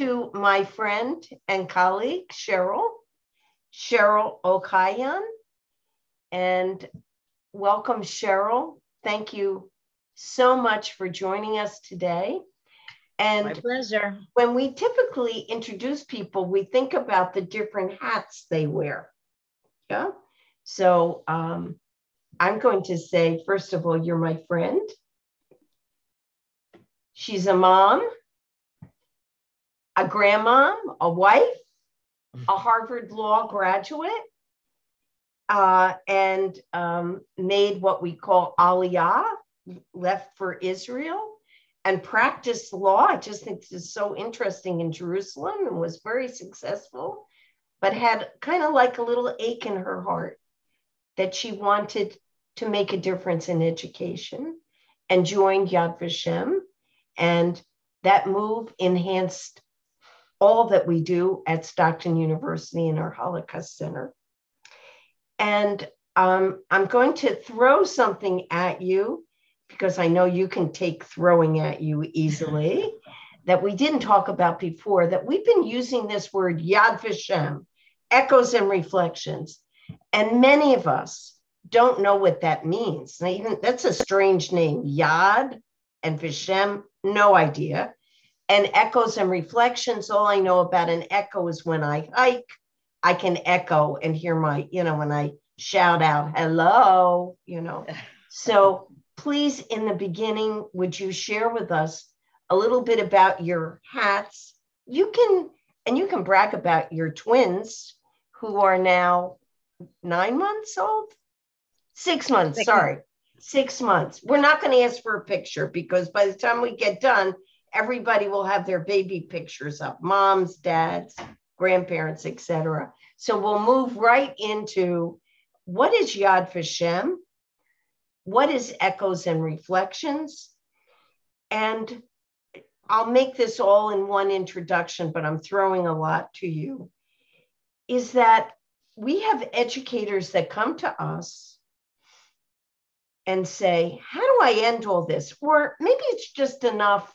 to my friend and colleague, Sheryl, Sheryl Ochayon. And welcome, Sheryl. Thank you so much for joining us today. And my pleasure. When we typically introduce people, we think about the different hats they wear. Yeah. So um, I'm going to say, first of all, you're my friend. She's a mom, a grandmom, a wife, a Harvard Law graduate, uh, and um, made what we call aliyah, left for Israel, and practiced law. I just think this is so interesting in Jerusalem and was very successful, but had kind of like a little ache in her heart that she wanted to make a difference in education and joined Yad Vashem. And that move enhanced all that we do at Stockton University in our Holocaust Center. And um, I'm going to throw something at you because I know you can take throwing at you easily that we didn't talk about before that we've been using this word Yad Vashem, echoes and reflections. And many of us don't know what that means. Now, even that's a strange name, Yad and Vashem, no idea. And echoes and reflections, all I know about an echo is when I hike, I can echo and hear my, you know, when I shout out, hello, you know. So please, in the beginning, would you share with us a little bit about your hats? You can, and you can brag about your twins who are now nine months old, six months, six sorry, months. six months. We're not going to ask for a picture because by the time we get done, everybody will have their baby pictures up moms, dads, grandparents, etc. So we'll move right into what is Yad Vashem? What is echoes and reflections? And I'll make this all in one introduction, but I'm throwing a lot to you. Is that we have educators that come to us and say, How do I end all this? Or maybe it's just enough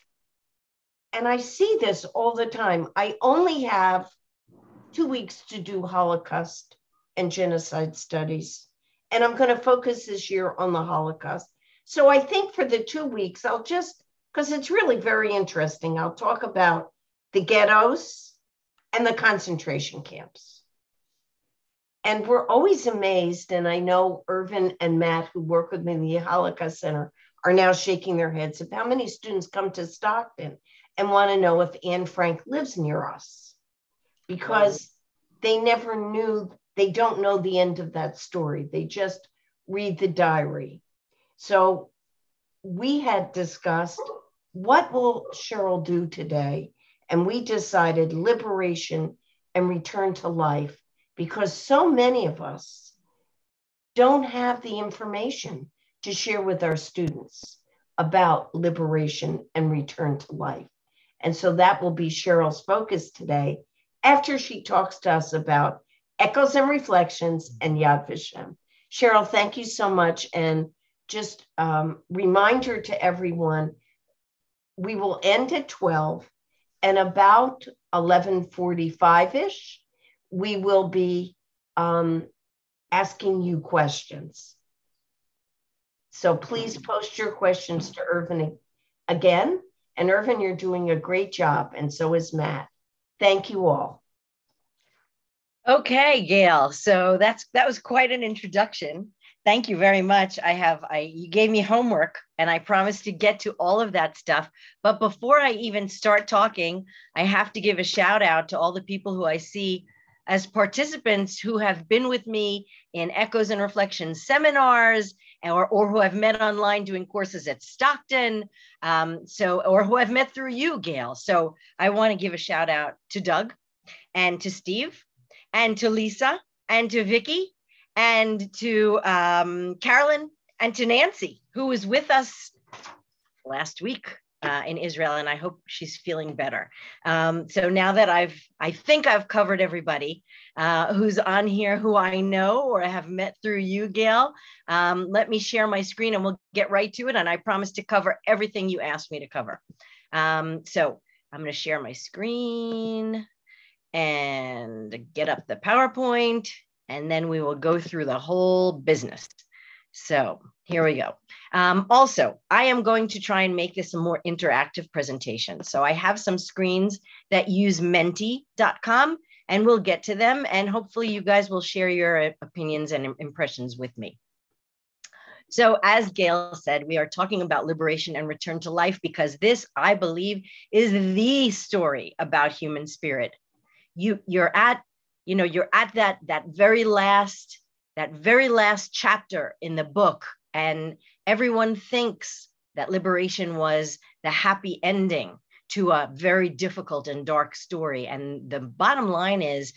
and I see this all the time. I only have two weeks to do Holocaust and genocide studies. And I'm going to focus this year on the Holocaust. So I think for the two weeks, I'll just, because it's really very interesting, I'll talk about the ghettos and the concentration camps. And we're always amazed. And I know Irvin and Matt, who work with me in the Holocaust Center, are now shaking their heads of how many students come to Stockton and want to know if Anne Frank lives near us because they never knew, they don't know the end of that story. They just read the diary. So we had discussed what will Sheryl do today? And we decided liberation and return to life because so many of us don't have the information to share with our students about liberation and return to life. And so that will be Sheryl's focus today after she talks to us about echoes and reflections and Yad Vashem. Sheryl, thank you so much. And just um, reminder to everyone, we will end at 12 and about 1145-ish, we will be um, asking you questions. So please post your questions to Irvin again. And Irvin, you're doing a great job, and so is Matt. Thank you all. Okay, Gail. So that's that was quite an introduction. Thank you very much. I have I you gave me homework and I promised to get to all of that stuff. But before I even start talking, I have to give a shout out to all the people who I see as participants who have been with me in Echoes and Reflections seminars or, or who have met online doing courses at Stockton, um, so or who I've met through you, Gail. So I want to give a shout out to Doug and to Steve and to Lisa and to Vicky and to um, Carolyn and to Nancy, who was with us last week uh, in Israel, and I hope she's feeling better. Um, so now that I've, I think I've covered everybody uh, who's on here who I know or have met through you, Gail, um, let me share my screen and we'll get right to it. And I promise to cover everything you asked me to cover. Um, so I'm going to share my screen and get up the PowerPoint, and then we will go through the whole business. So here we go. Um, also, I am going to try and make this a more interactive presentation. So I have some screens that use menti.com and we'll get to them. And hopefully you guys will share your opinions and impressions with me. So, as Gail said, we are talking about liberation and return to life because this, I believe, is the story about human spirit. You, you're at, you know, you're at that that very last, that very last chapter in the book, and everyone thinks that liberation was the happy ending to a very difficult and dark story. And the bottom line is,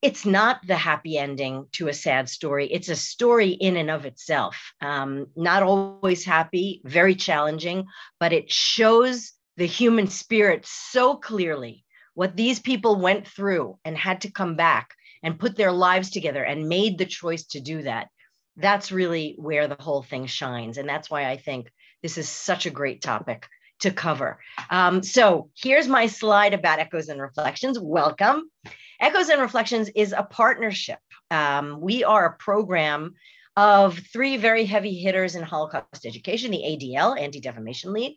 it's not the happy ending to a sad story. It's a story in and of itself. Um, not always happy, very challenging, but it shows the human spirit so clearly what these people went through and had to come back and put their lives together and made the choice to do that. That's really where the whole thing shines. And that's why I think this is such a great topic to cover. Um, so here's my slide about Echoes and Reflections. Welcome. Echoes and Reflections is a partnership. Um, we are a program of three very heavy hitters in Holocaust education the ADL, Anti Defamation League,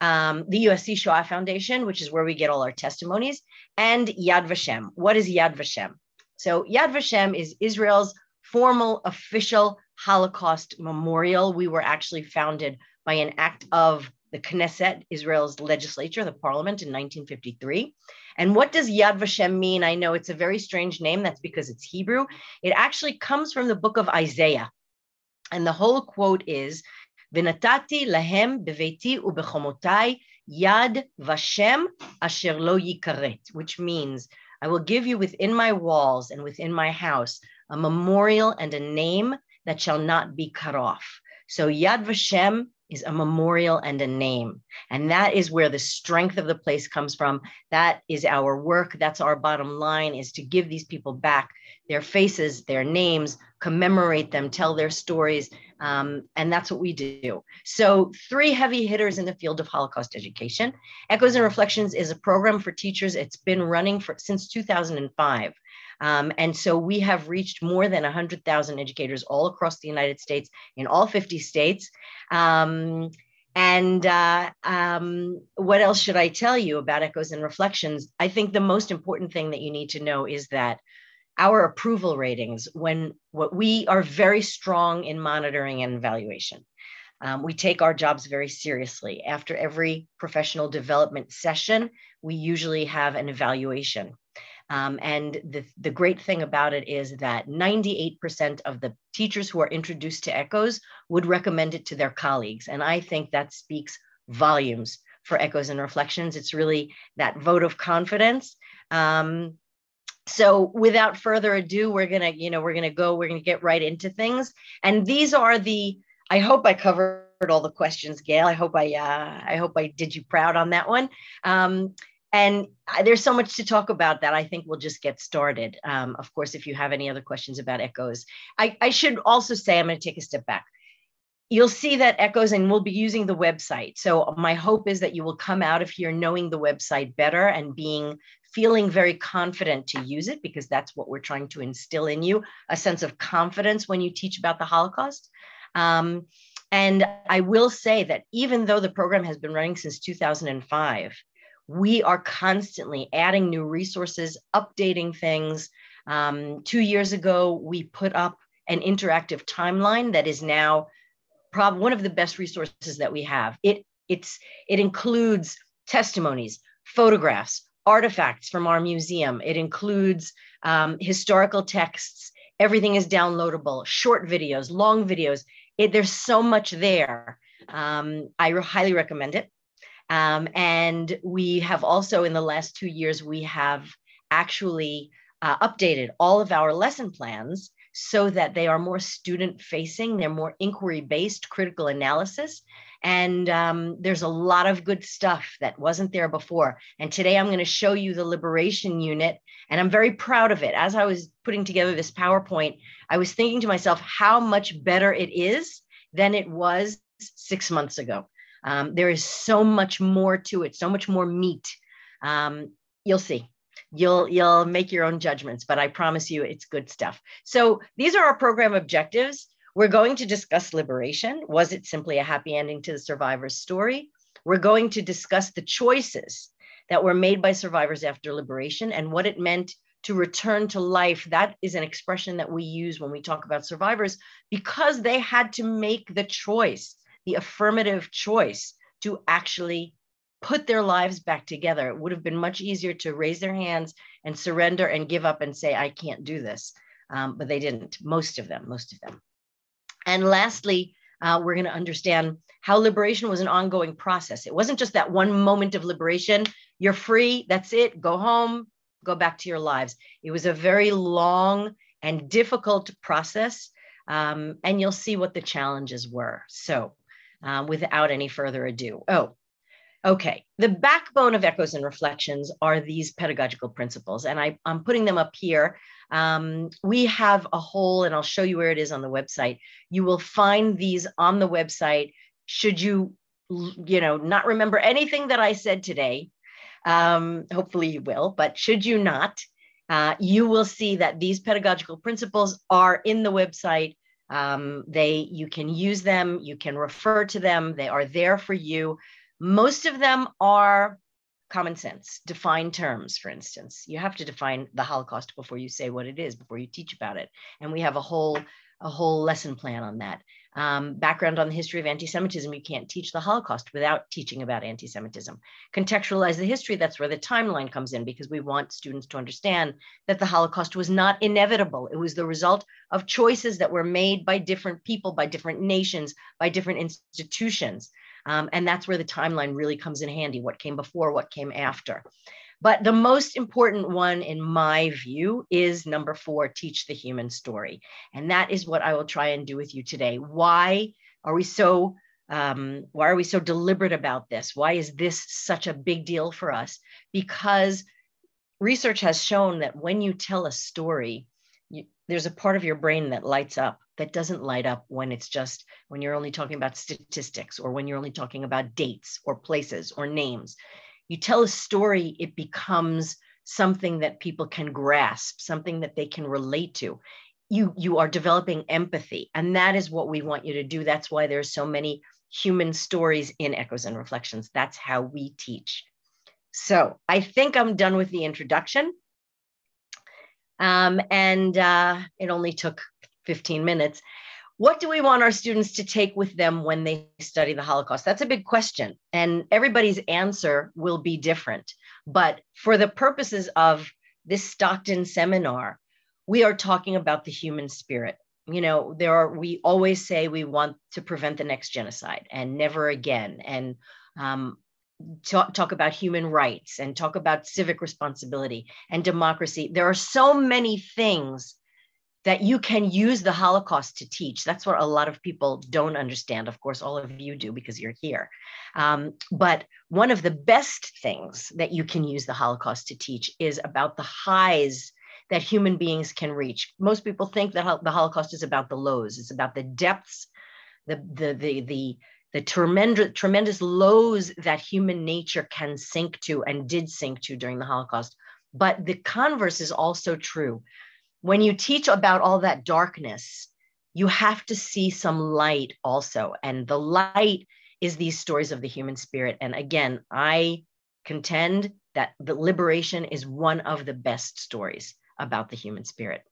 um, the USC Shoah Foundation, which is where we get all our testimonies, and Yad Vashem. What is Yad Vashem? So, Yad Vashem is Israel's formal official Holocaust memorial. We were actually founded by an act of the Knesset, Israel's legislature, the parliament in 1953. And what does Yad Vashem mean? I know it's a very strange name. That's because it's Hebrew. It actually comes from the book of Isaiah. And the whole quote is, V'natati lahem beveiti ubechomotai yad vashem asher lo yikaret, which means, I will give you within my walls and within my house a memorial and a name that shall not be cut off. So Yad Vashem is a memorial and a name. And that is where the strength of the place comes from. That is our work. That's our bottom line is to give these people back their faces, their names, commemorate them, tell their stories. Um, and that's what we do. So, three heavy hitters in the field of Holocaust education. Echoes and Reflections is a program for teachers. It's been running for since 2005. Um, and so we have reached more than 100,000 educators all across the United States in all 50 states. Um, and uh, um, what else should I tell you about Echoes and Reflections? I think the most important thing that you need to know is that our approval ratings, when what we are very strong in monitoring and evaluation. Um, we take our jobs very seriously. After every professional development session, we usually have an evaluation. Um, and the, the great thing about it is that 98% of the teachers who are introduced to ECHOES would recommend it to their colleagues. And I think that speaks volumes for Echoes and Reflections. It's really that vote of confidence. Um, so without further ado, we're gonna, you know, we're gonna go, we're gonna get right into things. And these are the, I hope I covered all the questions, Gail. I hope I, uh, I hope I did you proud on that one. Um, and there's so much to talk about that I think we'll just get started. Um, of course, if you have any other questions about echoes, I, I should also say I'm going to take a step back. You'll see that echoes, and we'll be using the website. So my hope is that you will come out of here knowing the website better and being feeling very confident to use it because that's what we're trying to instill in you a sense of confidence when you teach about the Holocaust. Um, and I will say that even though the program has been running since 2005, we are constantly adding new resources, updating things. Um, two years ago, we put up an interactive timeline that is now probably one of the best resources that we have. It it's it includes testimonies, photographs, artifacts from our museum. It includes um, historical texts. Everything is downloadable. Short videos, long videos. It, there's so much there. Um, I highly recommend it. Um, and we have also, in the last two years, we have actually uh, updated all of our lesson plans so that they are more student facing, they're more inquiry based, critical analysis. And um, there's a lot of good stuff that wasn't there before. And today I'm going to show you the Liberation Unit. And I'm very proud of it. As I was putting together this PowerPoint, I was thinking to myself how much better it is than it was six months ago. Um, there is so much more to it, so much more meat. Um, you'll see. You'll you'll make your own judgments, but I promise you it's good stuff. So these are our program objectives. We're going to discuss liberation. Was it simply a happy ending to the survivor's story? We're going to discuss the choices that were made by survivors after liberation and what it meant to return to life. That is an expression that we use when we talk about survivors because they had to make the choice, the affirmative choice to actually put their lives back together. It would have been much easier to raise their hands and surrender and give up and say, I can't do this. Um, but they didn't, most of them, most of them. And lastly, uh, we're going to understand how liberation was an ongoing process. It wasn't just that one moment of liberation. You're free, that's it, go home, go back to your lives. It was a very long and difficult process. Um, and you'll see what the challenges were. So, um, without any further ado, oh, okay. The backbone of Echoes and Reflections are these pedagogical principles, and I, I'm putting them up here. Um, we have a whole, and I'll show you where it is on the website. You will find these on the website. Should you, you know, not remember anything that I said today, um, hopefully you will, but should you not, uh, you will see that these pedagogical principles are in the website. Um, they you can use them, you can refer to them, they are there for you. Most of them are common sense, define terms, for instance. You have to define the Holocaust before you say what it is, before you teach about it. And we have a whole a whole lesson plan on that. Um, background on the history of anti Semitism. You can't teach the Holocaust without teaching about anti Semitism. Contextualize the history. That's where the timeline comes in because we want students to understand that the Holocaust was not inevitable. It was the result of choices that were made by different people, by different nations, by different institutions. Um, and that's where the timeline really comes in handy what came before, what came after. But the most important one, in my view, is number four teach the human story. And that is what I will try and do with you today. Why are we so? Um, why are we so deliberate about this? Why is this such a big deal for us? Because research has shown that when you tell a story, you, there's a part of your brain that lights up that doesn't light up when it's just when you're only talking about statistics or when you're only talking about dates or places or names. You tell a story, it becomes something that people can grasp, something that they can relate to. You, you are developing empathy, and that is what we want you to do. That's why there's so many human stories in Echoes and Reflections. That's how we teach. So I think I'm done with the introduction. Um, and uh, it only took 15 minutes. What do we want our students to take with them when they study the Holocaust? That's a big question, and everybody's answer will be different. But for the purposes of this Stockton seminar, we are talking about the human spirit. You know, there are, we always say we want to prevent the next genocide and never again, and um, talk, talk about human rights and talk about civic responsibility and democracy. There are so many things that you can use the Holocaust to teach. That's what a lot of people don't understand. Of course, all of you do because you're here. Um, but one of the best things that you can use the Holocaust to teach is about the highs that human beings can reach. Most people think that the Holocaust is about the lows, it's about the depths, the, the, the, the, the tremendous, tremendous lows that human nature can sink to and did sink to during the Holocaust. But the converse is also true when you teach about all that darkness, you have to see some light also. And the light is these stories of the human spirit. And again, I contend that the liberation is one of the best stories about the human spirit.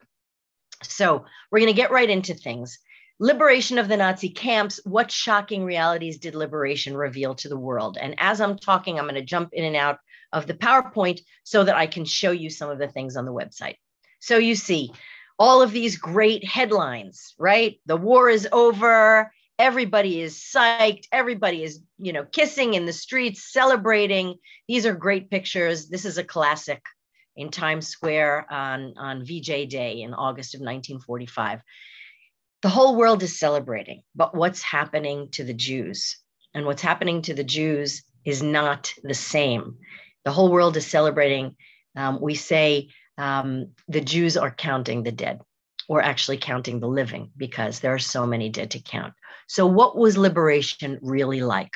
So we're going to get right into things. Liberation of the Nazi camps. What shocking realities did liberation reveal to the world? And as I'm talking, I'm going to jump in and out of the PowerPoint so that I can show you some of the things on the website. So you see all of these great headlines, right? The war is over. Everybody is psyched. Everybody is, you know, kissing in the streets, celebrating. These are great pictures. This is a classic in Times Square on, on VJ Day in August of 1945. The whole world is celebrating, but what's happening to the Jews? And what's happening to the Jews is not the same. The whole world is celebrating. Um, we say um, the Jews are counting the dead or actually counting the living because there are so many dead to count. So, what was liberation really like?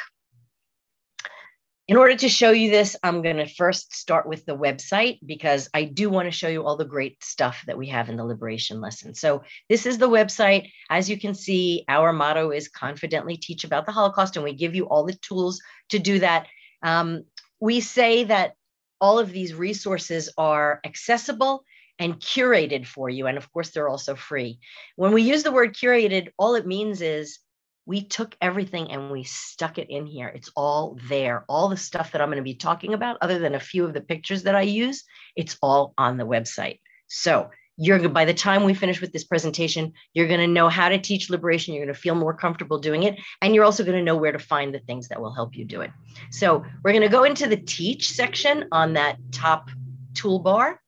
In order to show you this, I'm going to first start with the website because I do want to show you all the great stuff that we have in the liberation lesson. So this is the website. As you can see, our motto is confidently teach about the Holocaust, and we give you all the tools to do that. Um, we say that all of these resources are accessible and curated for you. And of course, they're also free. When we use the word curated, all it means is we took everything and we stuck it in here. It's all there. All the stuff that I'm going to be talking about, other than a few of the pictures that I use, it's all on the website. So you're by the time we finish with this presentation, you're going to know how to teach liberation. You're going to feel more comfortable doing it. And you're also going to know where to find the things that will help you do it. So we're going to go into the teach section on that top toolbar.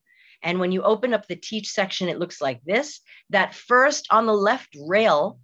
And when you open up the teach section, it looks like this. That first on the left rail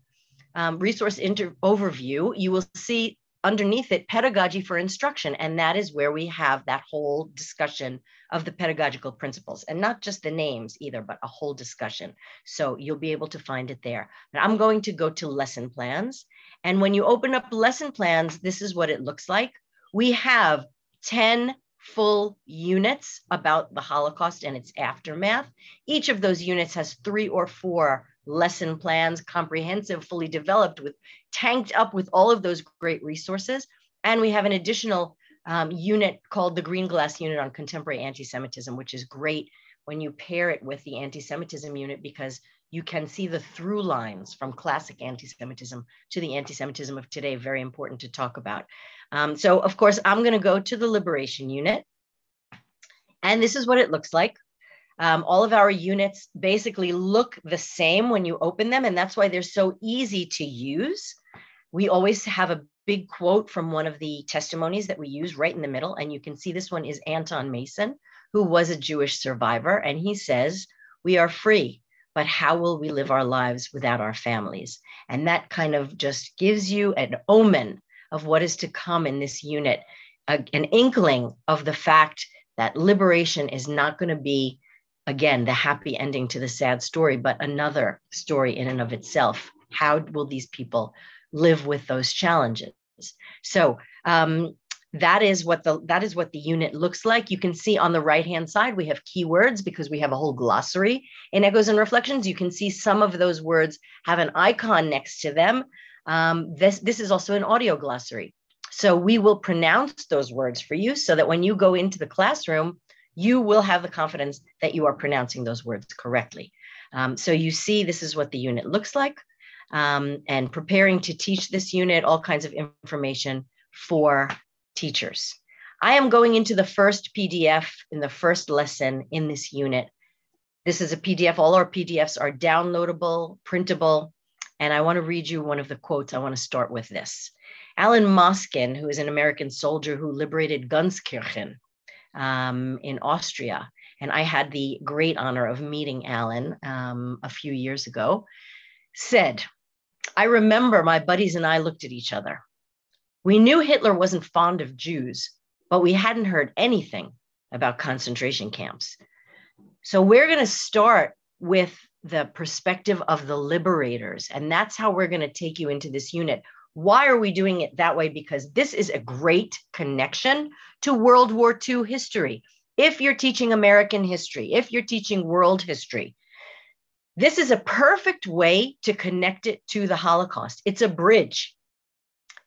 um, resource overview, you will see underneath it pedagogy for instruction. And that is where we have that whole discussion of the pedagogical principles and not just the names either, but a whole discussion. So you'll be able to find it there. Now I'm going to go to lesson plans. And when you open up lesson plans, this is what it looks like. We have 10 full units about the Holocaust and its aftermath. Each of those units has three or four lesson plans, comprehensive, fully developed with tanked up with all of those great resources. And we have an additional um, unit called the Green Glass Unit on Contemporary Anti-Semitism, which is great when you pair it with the anti-Semitism unit because you can see the through lines from classic anti-Semitism to the anti-Semitism of today, very important to talk about. Um, so of course, I'm gonna go to the Liberation Unit. And this is what it looks like. Um, all of our units basically look the same when you open them, and that's why they're so easy to use. We always have a big quote from one of the testimonies that we use right in the middle, and you can see this one is Anton Mason, who was a Jewish survivor, and he says, We are free, but how will we live our lives without our families? And that kind of just gives you an omen of what is to come in this unit, a, an inkling of the fact that liberation is not going to be again, the happy ending to the sad story, but another story in and of itself. How will these people live with those challenges? So um, that is what the that is what the unit looks like. You can see on the right hand side we have keywords because we have a whole glossary in echoes and reflections. You can see some of those words have an icon next to them. Um, this this is also an audio glossary. So we will pronounce those words for you so that when you go into the classroom, you will have the confidence that you are pronouncing those words correctly. Um, so you see, this is what the unit looks like. Um, and preparing to teach this unit, all kinds of information for teachers. I am going into the first PDF in the first lesson in this unit. This is a PDF. All our PDFs are downloadable, printable. And I want to read you one of the quotes. I want to start with this. Alan Moskin, who is an American soldier who liberated Gunskirchen, um, in Austria. And I had the great honor of meeting Alan um, a few years ago, said, I remember my buddies and I looked at each other. We knew Hitler wasn't fond of Jews, but we hadn't heard anything about concentration camps. So we're going to start with the perspective of the liberators. And that's how we're going to take you into this unit. Why are we doing it that way? Because this is a great connection to World War II history. If you're teaching American history, if you're teaching world history, this is a perfect way to connect it to the Holocaust. It's a bridge.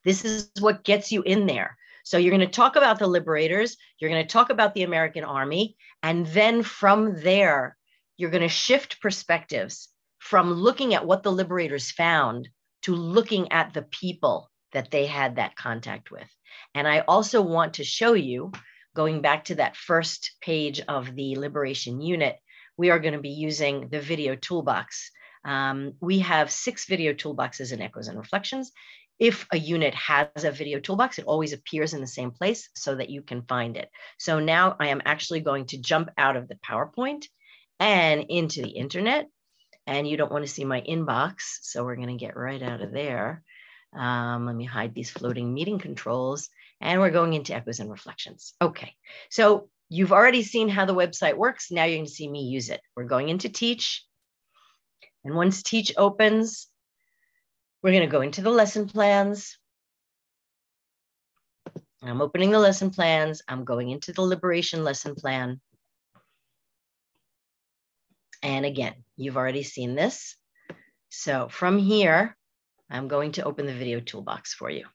This is what gets you in there. So you're going to talk about the liberators, you're going to talk about the American army, and then from there, you're going to shift perspectives from looking at what the liberators found to looking at the people that they had that contact with. And I also want to show you, going back to that first page of the Liberation Unit, we are going to be using the video toolbox. Um, we have six video toolboxes in Echoes and Reflections. If a unit has a video toolbox, it always appears in the same place so that you can find it. So now I am actually going to jump out of the PowerPoint and into the internet and you don't want to see my inbox. So we're going to get right out of there. Um, let me hide these floating meeting controls and we're going into echoes and reflections. Okay, so you've already seen how the website works. Now you're going to see me use it. We're going into Teach. And once Teach opens, we're going to go into the lesson plans. I'm opening the lesson plans. I'm going into the liberation lesson plan. And again, you've already seen this. So from here, I'm going to open the video toolbox for you.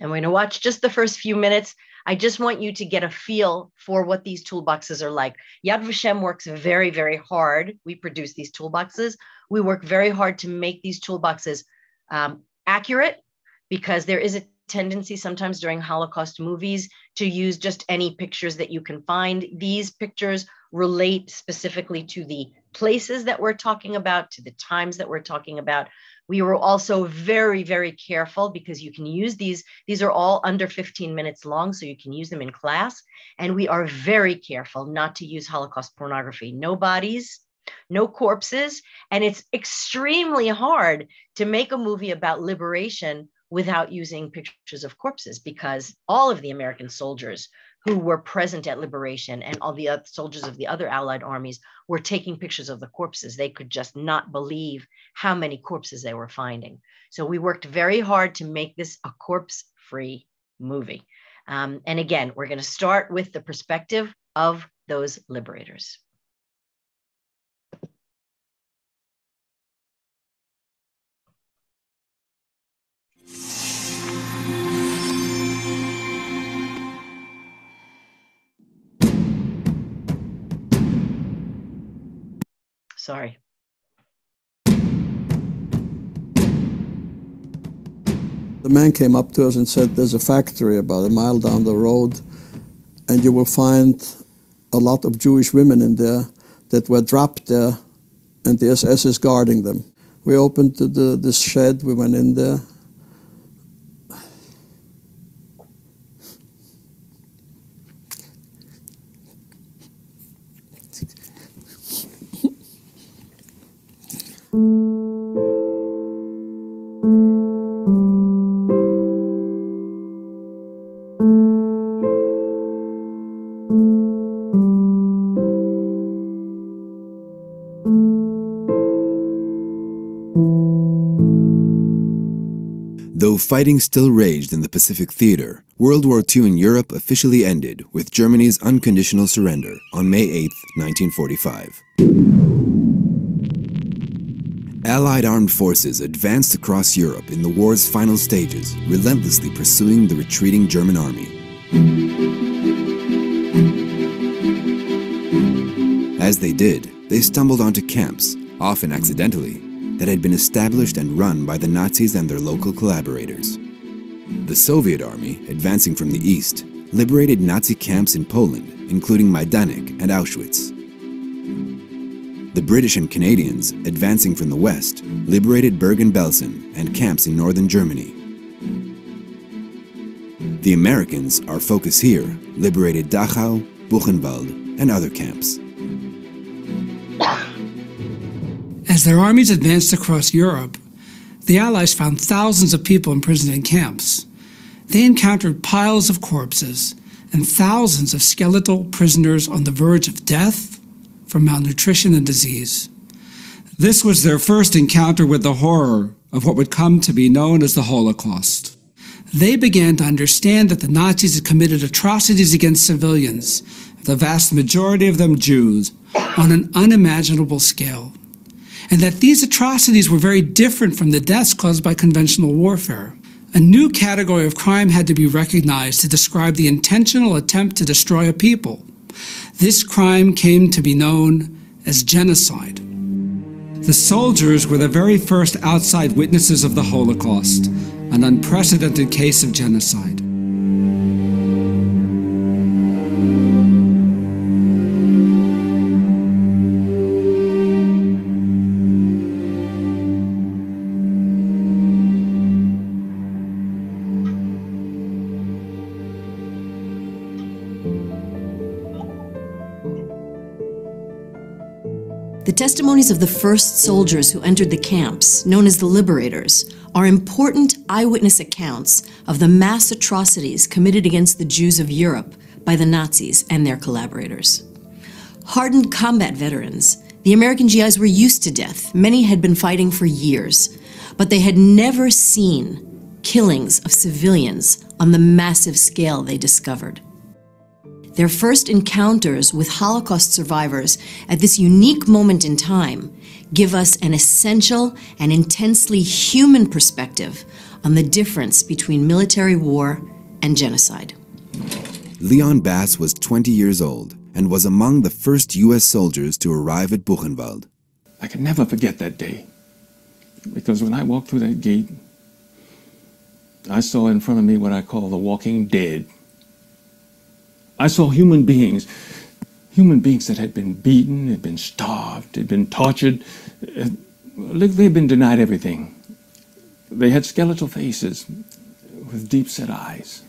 And we're going to watch just the first few minutes. I just want you to get a feel for what these toolboxes are like. Yad Vashem works very, very hard. We produce these toolboxes. We work very hard to make these toolboxes um, accurate because there is a tendency sometimes during Holocaust movies to use just any pictures that you can find. These pictures relate specifically to the places that we're talking about, to the times that we're talking about. We were also very, very careful because you can use these. These are all under 15 minutes long, so you can use them in class. And we are very careful not to use Holocaust pornography. No bodies, no corpses. And it's extremely hard to make a movie about liberation without using pictures of corpses because all of the American soldiers who were present at liberation and all the soldiers of the other allied armies were taking pictures of the corpses. They could just not believe how many corpses they were finding. So we worked very hard to make this a corpse free movie. Um, and again we're going to start with the perspective of those liberators Sorry. The man came up to us and said, There's a factory about a mile down the road, and you will find a lot of Jewish women in there that were dropped there, and the SS is guarding them. We opened the, the, this shed, we went in there, fighting still raged in the Pacific Theater, World War II in Europe officially ended with Germany's unconditional surrender on May 8, 1945. Allied armed forces advanced across Europe in the war's final stages, relentlessly pursuing the retreating German army. As they did, they stumbled onto camps, often accidentally, that had been established and run by the Nazis and their local collaborators. The Soviet army, advancing from the east, liberated Nazi camps in Poland, including Majdanek and Auschwitz. The British and Canadians, advancing from the west, liberated Bergen-Belsen and camps in northern Germany. The Americans, our focus here, liberated Dachau, Buchenwald, and other camps. As their armies advanced across Europe, the Allies found thousands of people imprisoned in camps. They encountered piles of corpses and thousands of skeletal prisoners on the verge of death from malnutrition and disease. This was their first encounter with the horror of what would come to be known as the Holocaust. They began to understand that the Nazis had committed atrocities against civilians, the vast majority of them Jews, on an unimaginable scale and that these atrocities were very different from the deaths caused by conventional warfare. A new category of crime had to be recognized to describe the intentional attempt to destroy a people. This crime came to be known as genocide. The soldiers were the very first outside witnesses of the Holocaust, an unprecedented case of genocide. Testimonies of the first soldiers who entered the camps, known as the liberators, are important eyewitness accounts of the mass atrocities committed against the Jews of Europe by the Nazis and their collaborators. Hardened combat veterans, the American GIs were used to death. Many had been fighting for years, but they had never seen killings of civilians on the massive scale they discovered. Their first encounters with Holocaust survivors at this unique moment in time give us an essential and intensely human perspective on the difference between military war and genocide. Leon Bass was 20 years old and was among the first U.S. soldiers to arrive at Buchenwald. I can never forget that day because when I walked through that gate, I saw in front of me what I call the walking dead. I saw human beings, human beings that had been beaten, had been starved, had been tortured. Uh, they had been denied everything. They had skeletal faces with deep set eyes.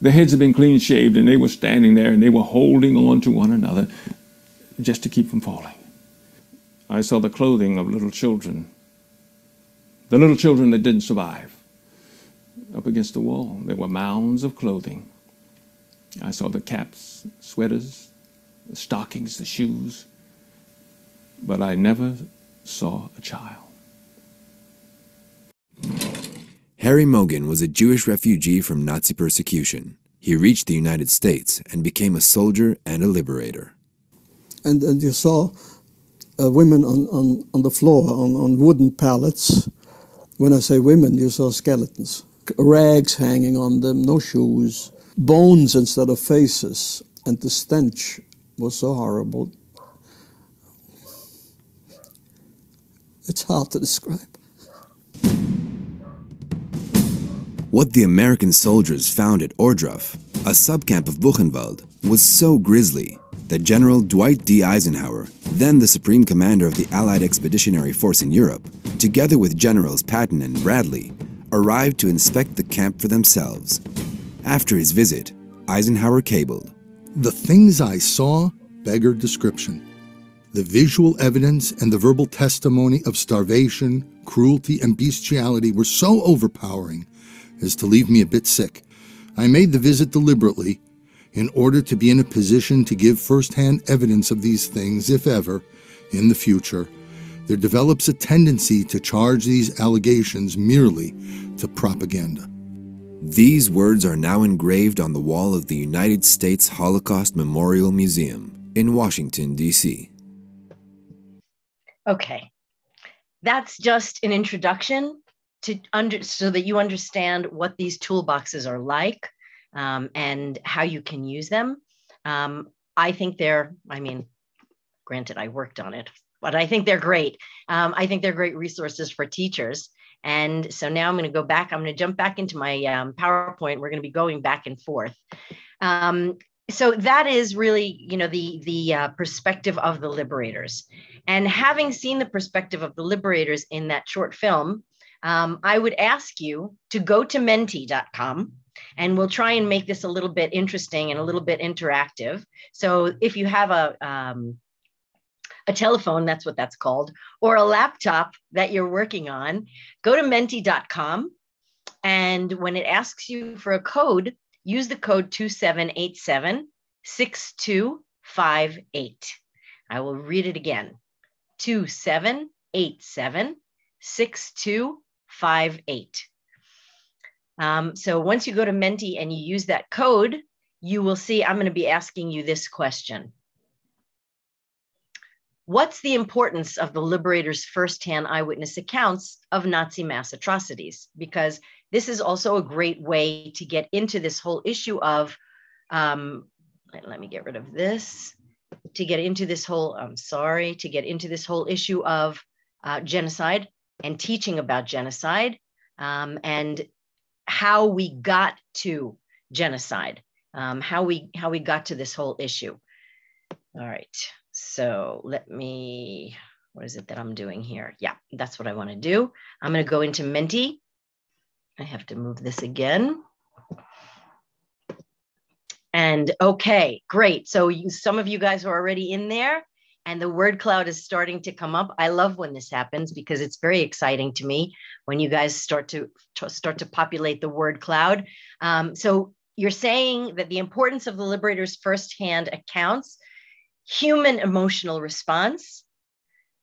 Their heads had been clean shaved, and they were standing there and they were holding on to one another just to keep from falling. I saw the clothing of little children, the little children that didn't survive. Up against the wall, there were mounds of clothing. I saw the caps, sweaters, the stockings, the shoes, but I never saw a child. Harry Mogen was a Jewish refugee from Nazi persecution. He reached the United States and became a soldier and a liberator. And, and you saw uh, women on, on, on the floor, on, on wooden pallets. When I say women, you saw skeletons, rags hanging on them, no shoes, bones instead of faces, and the stench was so horrible. It's hard to describe. What the American soldiers found at Ohrdruf, a subcamp of Buchenwald, was so grisly that General Dwight D. Eisenhower, then the supreme commander of the Allied Expeditionary Force in Europe, together with Generals Patton and Bradley, arrived to inspect the camp for themselves. After his visit, Eisenhower cabled. The things I saw beggar description. The visual evidence and the verbal testimony of starvation, cruelty, and bestiality were so overpowering as to leave me a bit sick. I made the visit deliberately in order to be in a position to give firsthand evidence of these things, if ever, in the future, there develops a tendency to charge these allegations merely to propaganda. These words are now engraved on the wall of the United States Holocaust Memorial Museum in Washington, D.C. Okay, that's just an introduction to under so that you understand what these toolboxes are like um, and how you can use them. Um, I think they're, I mean, granted, I worked on it, but I think they're great. Um, I think they're great resources for teachers. And so now I'm going to go back. I'm going to jump back into my um, PowerPoint. We're going to be going back and forth. Um, so that is really, you know, the the uh, perspective of the liberators. And having seen the perspective of the liberators in that short film, um, I would ask you to go to menti.com and we'll try and make this a little bit interesting and a little bit interactive. So if you have a, um, a telephone, that's what that's called, or a laptop that you're working on, go to menti.com. And when it asks you for a code, use the code 2787 6258. I will read it again 2787 6258. Um, so once you go to Menti and you use that code, you will see I'm going to be asking you this question. What's the importance of the liberators' firsthand eyewitness accounts of Nazi mass atrocities? Because this is also a great way to get into this whole issue of, um, let me get rid of this, to get into this whole, I'm sorry, to get into this whole issue of uh, genocide and teaching about genocide um, and how we got to genocide, um, how we how we got to this whole issue. All right, so let me. What is it that I'm doing here? Yeah, that's what I want to do. I'm going to go into Menti. I have to move this again. And okay, great. So you, some of you guys are already in there and the word cloud is starting to come up. I love when this happens because it's very exciting to me when you guys start to, to start to populate the word cloud. Um, so you're saying that the importance of the liberators' firsthand accounts, human emotional response,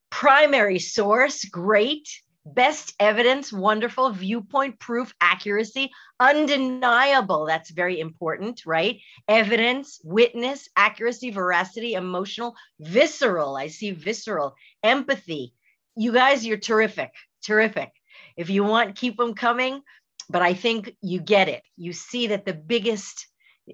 primary source, great. best evidence, wonderful, viewpoint, proof, accuracy, undeniable. That's very important, right? Evidence, witness, accuracy, veracity, emotional, visceral. I see visceral, empathy. You guys, you're terrific, terrific. If you want, keep them coming. But I think you get it. You see that the biggest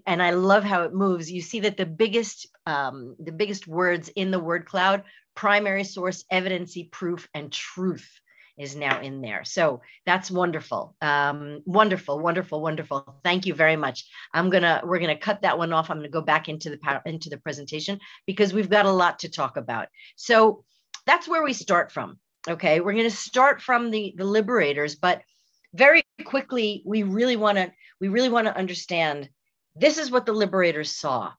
and I love how it moves. You see that the biggest, um, the biggest words in the word cloud, primary source, evidency, proof, and truth is now in there. So that's wonderful. Um, wonderful, wonderful, wonderful. Thank you very much. I'm gonna we're gonna cut that one off. I'm gonna go back into the power, into the presentation because we've got a lot to talk about. So that's where we start from. Okay, we're gonna start from the the liberators, but very quickly we really want to we really want to understand this is what the liberators saw.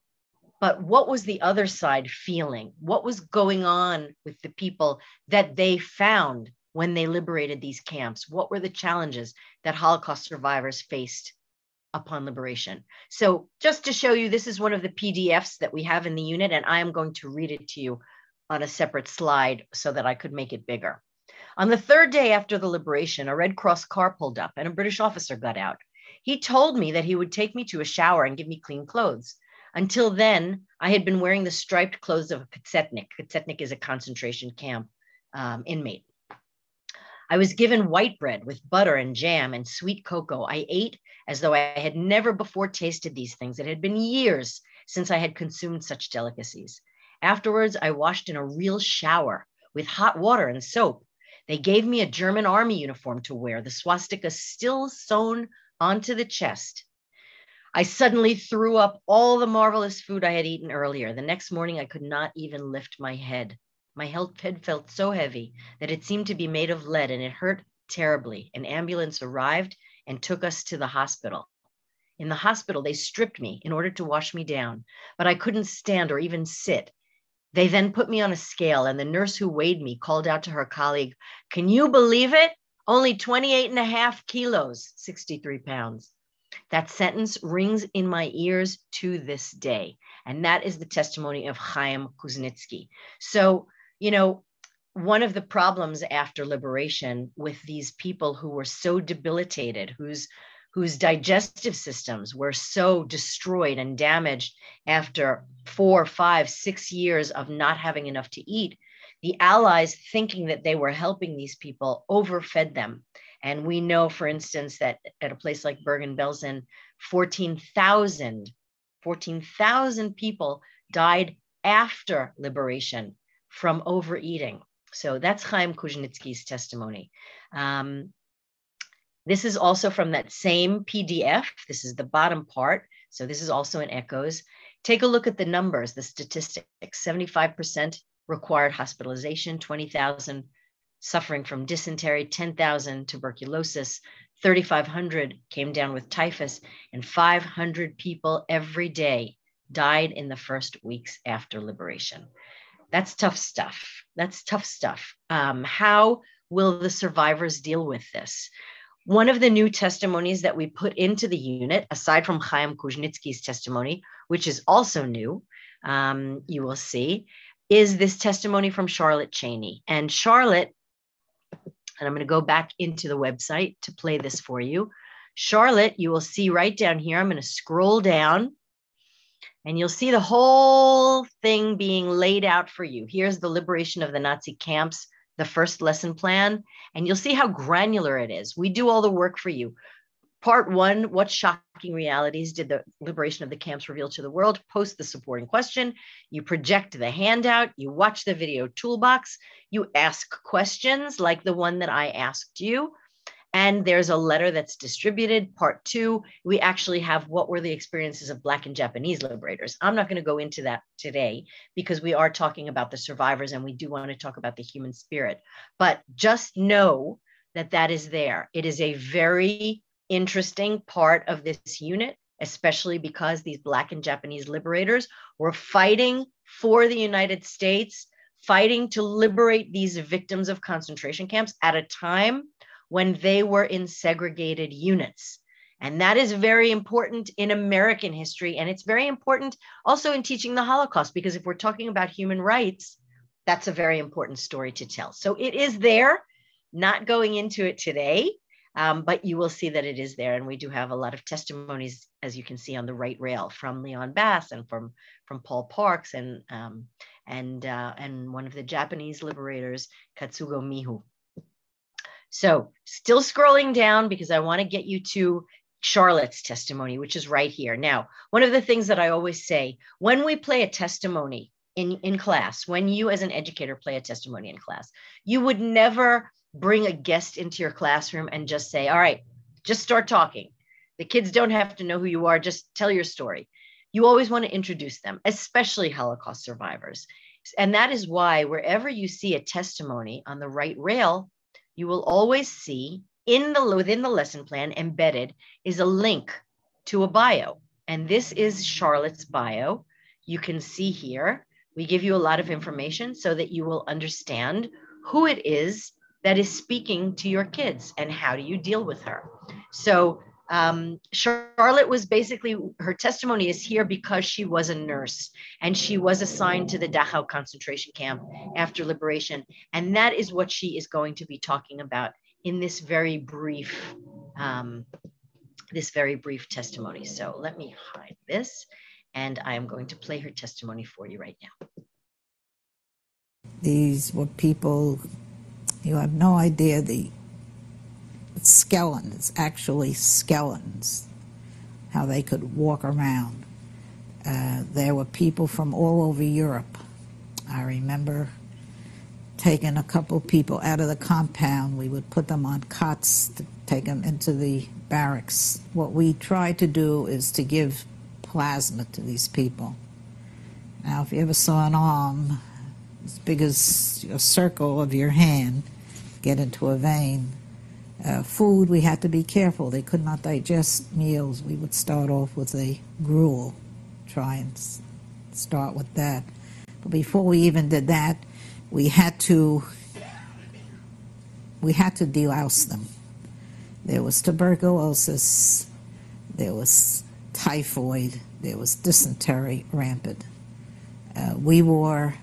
But what was the other side feeling? What was going on with the people that they found when they liberated these camps? What were the challenges that Holocaust survivors faced upon liberation? So, just to show you, this is one of the PDFs that we have in the unit, and I am going to read it to you on a separate slide so that I could make it bigger. On the third day after the liberation, a Red Cross car pulled up and a British officer got out. He told me that he would take me to a shower and give me clean clothes. Until then, I had been wearing the striped clothes of a Katzetnik. Katzetnik is a concentration camp um, inmate. I was given white bread with butter and jam and sweet cocoa. I ate as though I had never before tasted these things. It had been years since I had consumed such delicacies. Afterwards, I washed in a real shower with hot water and soap. They gave me a German army uniform to wear, the swastika still sewn onto the chest. I suddenly threw up all the marvelous food I had eaten earlier. The next morning, I could not even lift my head. My head felt so heavy that it seemed to be made of lead and it hurt terribly. An ambulance arrived and took us to the hospital. In the hospital, they stripped me in order to wash me down, but I couldn't stand or even sit. They then put me on a scale, and the nurse who weighed me called out to her colleague, Can you believe it? Only 28 and a half kilos, 63 pounds. That sentence rings in my ears to this day. And that is the testimony of Chaim Kuznitsky. So, you know, one of the problems after liberation with these people who were so debilitated, whose whose digestive systems were so destroyed and damaged after four, five, six years of not having enough to eat, the Allies, thinking that they were helping these people, overfed them. And we know, for instance, that at a place like Bergen-Belsen, 14,000 14,000 people died after liberation from overeating. So that's Chaim Kuznitsky's testimony. Um, this is also from that same PDF. This is the bottom part. So this is also in echoes. Take a look at the numbers, the statistics 75% required hospitalization, 20,000 suffering from dysentery, 10,000 tuberculosis, 3,500 came down with typhus, and 500 people every day died in the first weeks after liberation. That's tough stuff. That's tough stuff. Um, how will the survivors deal with this? One of the new testimonies that we put into the unit, aside from Chaim Kuznitsky's testimony, which is also new, um, you will see, is this testimony from Charlotte Cheney. And Charlotte, and I'm going to go back into the website to play this for you. Charlotte, you will see right down here, I'm going to scroll down and you'll see the whole thing being laid out for you. Here's the liberation of the Nazi camps, the first lesson plan, and you'll see how granular it is. We do all the work for you. Part one What shocking realities did the liberation of the camps reveal to the world? Post the supporting question. You project the handout. You watch the video toolbox. You ask questions like the one that I asked you. And there's a letter that's distributed. Part two, we actually have what were the experiences of Black and Japanese liberators. I'm not going to go into that today because we are talking about the survivors and we do want to talk about the human spirit. But just know that that is there. It is a very interesting part of this unit, especially because these Black and Japanese liberators were fighting for the United States, fighting to liberate these victims of concentration camps at a time when they were in segregated units. And that is very important in American history. And it's very important also in teaching the Holocaust, because if we're talking about human rights, that's a very important story to tell. So it is there. not going into it today, um, but you will see that it is there. And we do have a lot of testimonies, as you can see on the right rail, from Leon Bass and from, from Paul Parks and, um, and, uh, and one of the Japanese liberators, Katsugo Miho. So still scrolling down because I want to get you to Charlotte's testimony, which is right here. Now, one of the things that I always say when we play a testimony in, in class, when you as an educator play a testimony in class, you would never bring a guest into your classroom and just say, All right, just start talking. The kids don't have to know who you are, just tell your story. You always want to introduce them, especially Holocaust survivors. And that is why, wherever you see a testimony on the right rail, you will always see in the within the lesson plan embedded is a link to a bio. And this is Charlotte's bio. You can see here, we give you a lot of information so that you will understand who it is that is speaking to your kids and how do you deal with her. So um, Charlotte was basically, her testimony is here because she was a nurse and she was assigned to the Dachau concentration camp after liberation. And that is what she is going to be talking about in this very brief, um, this very brief testimony. So let me hide this and I am going to play her testimony for you right now. These were people, you have no idea the skeletons, actually skeletons, how they could walk around. Uh, there were people from all over Europe. I remember taking a couple people out of the compound. We would put them on cots to take them into the barracks. What we tried to do is to give plasma to these people. Now, if you ever saw an arm as big as a circle of your hand get into a vein, uh, food, we had to be careful. They could not digest meals. We would start off with a gruel, try and start with that. But before we even did that, we had to we had to delouse them. There was tuberculosis, there was typhoid, there was dysentery rampant. Uh, we wore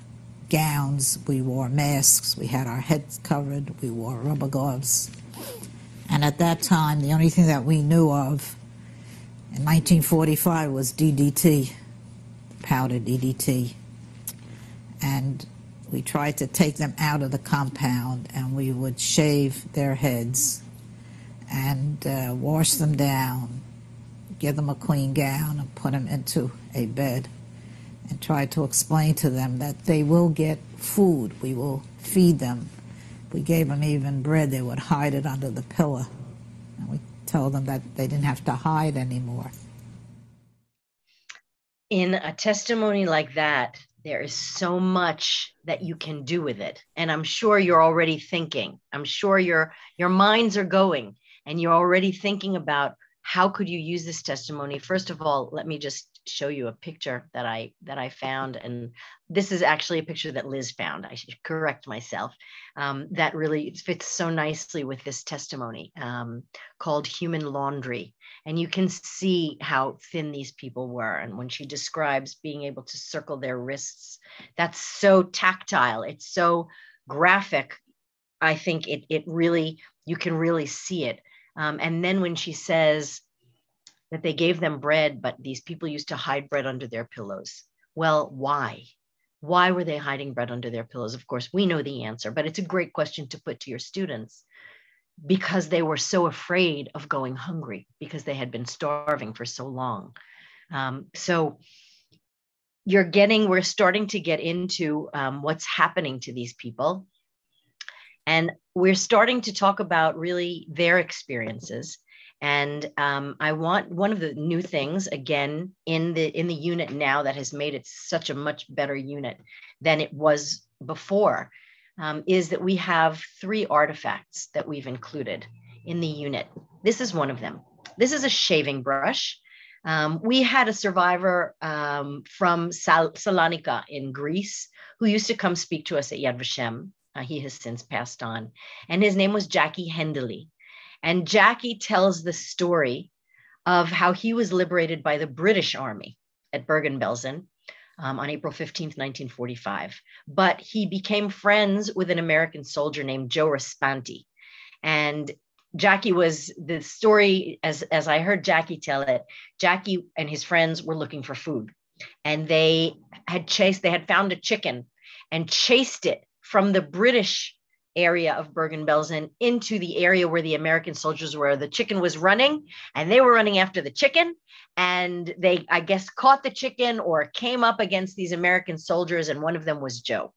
gowns, we wore masks, we had our heads covered, we wore rubber gloves. And at that time, the only thing that we knew of in 1945 was DDT, powder DDT. And we tried to take them out of the compound and we would shave their heads and uh, wash them down, give them a clean gown, and put them into a bed and try to explain to them that they will get food. We will feed them we gave them even bread, they would hide it under the pillow. And we told them that they didn't have to hide anymore. In a testimony like that, there is so much that you can do with it. And I'm sure you're already thinking. I'm sure your your minds are going and you're already thinking about how could you use this testimony first of all let me just show you a picture that i that i found and this is actually a picture that liz found i should correct myself um, that really fits so nicely with this testimony um, called human laundry. And you can see how thin these people were and when she describes being able to circle their wrists that's so tactile it's so graphic i think it, it really you can really see it. Um, and then when she says that they gave them bread, but these people used to hide bread under their pillows. Well, why? Why were they hiding bread under their pillows? Of course, we know the answer, but it's a great question to put to your students because they were so afraid of going hungry because they had been starving for so long. Um, so you're getting, we're starting to get into um, what's happening to these people. And we're starting to talk about really their experiences. And um, I want one of the new things again in the in the unit now that has made it such a much better unit than it was before um, is that we have three artifacts that we've included in the unit. This is one of them. This is a shaving brush. Um, we had a survivor um, from Sal- Salonika in Greece who used to come speak to us at Yad Vashem. Uh, he has since passed on. And his name was Jackie Handeli. And Jackie tells the story of how he was liberated by the British Army at Bergen-Belsen um, on April 15th, 1945. But he became friends with an American soldier named Joe Raspanti. And Jackie was the story as as I heard Jackie tell it. Jackie and his friends were looking for food, and they had chased. They had found a chicken, and chased it from the British area of Bergen-Belsen into the area where the American soldiers were. The chicken was running, and they were running after the chicken. And they, I guess, caught the chicken or came up against these American soldiers, and one of them was Joe.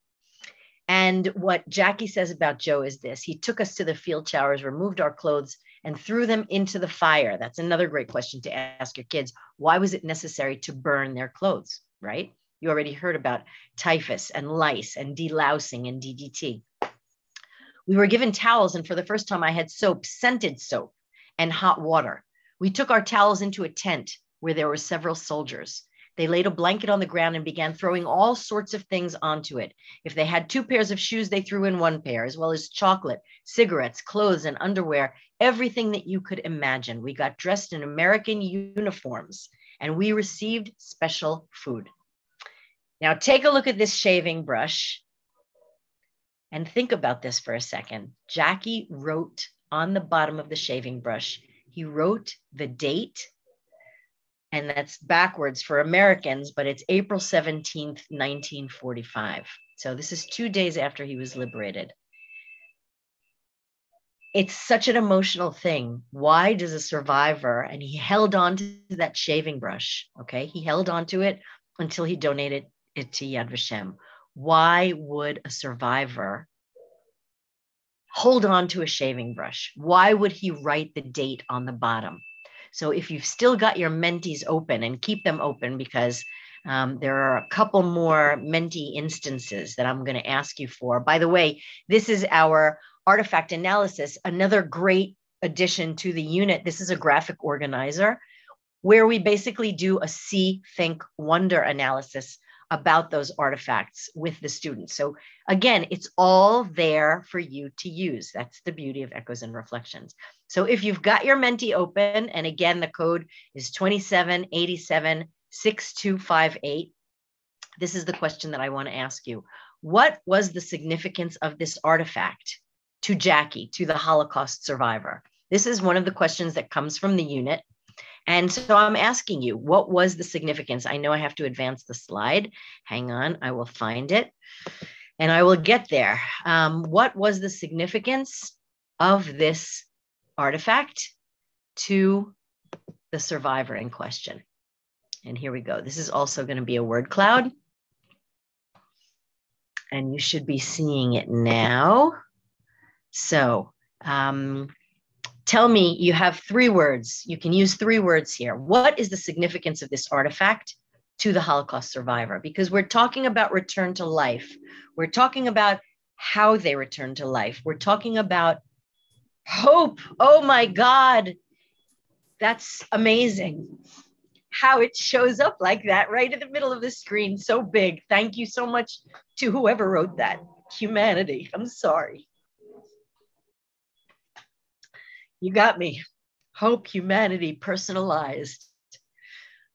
And what Jackie says about Joe is this he took us to the field showers, removed our clothes, and threw them into the fire. That's another great question to ask your kids. Why was it necessary to burn their clothes, right? You already heard about typhus and lice and delousing and DDT. We were given towels, and for the first time, I had soap, scented soap, and hot water. We took our towels into a tent where there were several soldiers. They laid a blanket on the ground and began throwing all sorts of things onto it. If they had two pairs of shoes, they threw in one pair, as well as chocolate, cigarettes, clothes, and underwear, everything that you could imagine. We got dressed in American uniforms and we received special food. Now, take a look at this shaving brush and think about this for a second. Jackie wrote on the bottom of the shaving brush, he wrote the date and that's backwards for Americans, but it's April 17th, 1945. So this is two days after he was liberated. It's such an emotional thing. Why does a survivor, and he held on to that shaving brush, okay? He held on to it until he donated it to Yad Vashem. Why would a survivor hold on to a shaving brush? Why would he write the date on the bottom? So if you've still got your Mentis open and keep them open because um, there are a couple more Menti instances that I'm going to ask you for. By the way, this is our artifact analysis, another great addition to the unit. This is a graphic organizer where we basically do a see, think, wonder analysis about those artifacts with the students. So again, it's all there for you to use. That's the beauty of echoes and reflections. So if you've got your Menti open, and again, the code is 27876258, this is the question that I want to ask you. What was the significance of this artifact to Jackie, to the Holocaust survivor? This is one of the questions that comes from the unit. And so I'm asking you, what was the significance? I know I have to advance the slide. Hang on, I will find it and I will get there. Um, what was the significance of this artifact to the survivor in question? And here we go. This is also going to be a word cloud. And you should be seeing it now. So, um, tell me you have three words. You can use three words here. What is the significance of this artifact to the Holocaust survivor? Because we're talking about return to life. We're talking about how they return to life. We're talking about hope. Oh my God. That's amazing. How it shows up like that right in the middle of the screen, so big. Thank you so much to whoever wrote that. Humanity. I'm sorry. You got me. Hope, humanity, personalized.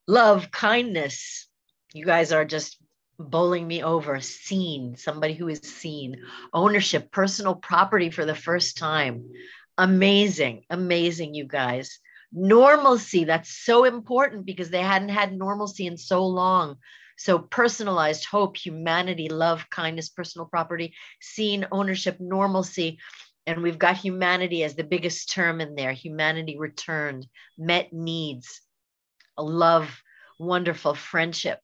Love, kindness. You guys are just bowling me over. Seen, somebody who is seen. Ownership, personal property for the first time. Amazing, amazing, you guys. Normalcy, that's so important because they hadn't had normalcy in so long. So, personalized hope, humanity, love, kindness, personal property, seen, ownership, normalcy and we've got humanity as the biggest term in there. Humanity returned met needs a love wonderful friendship.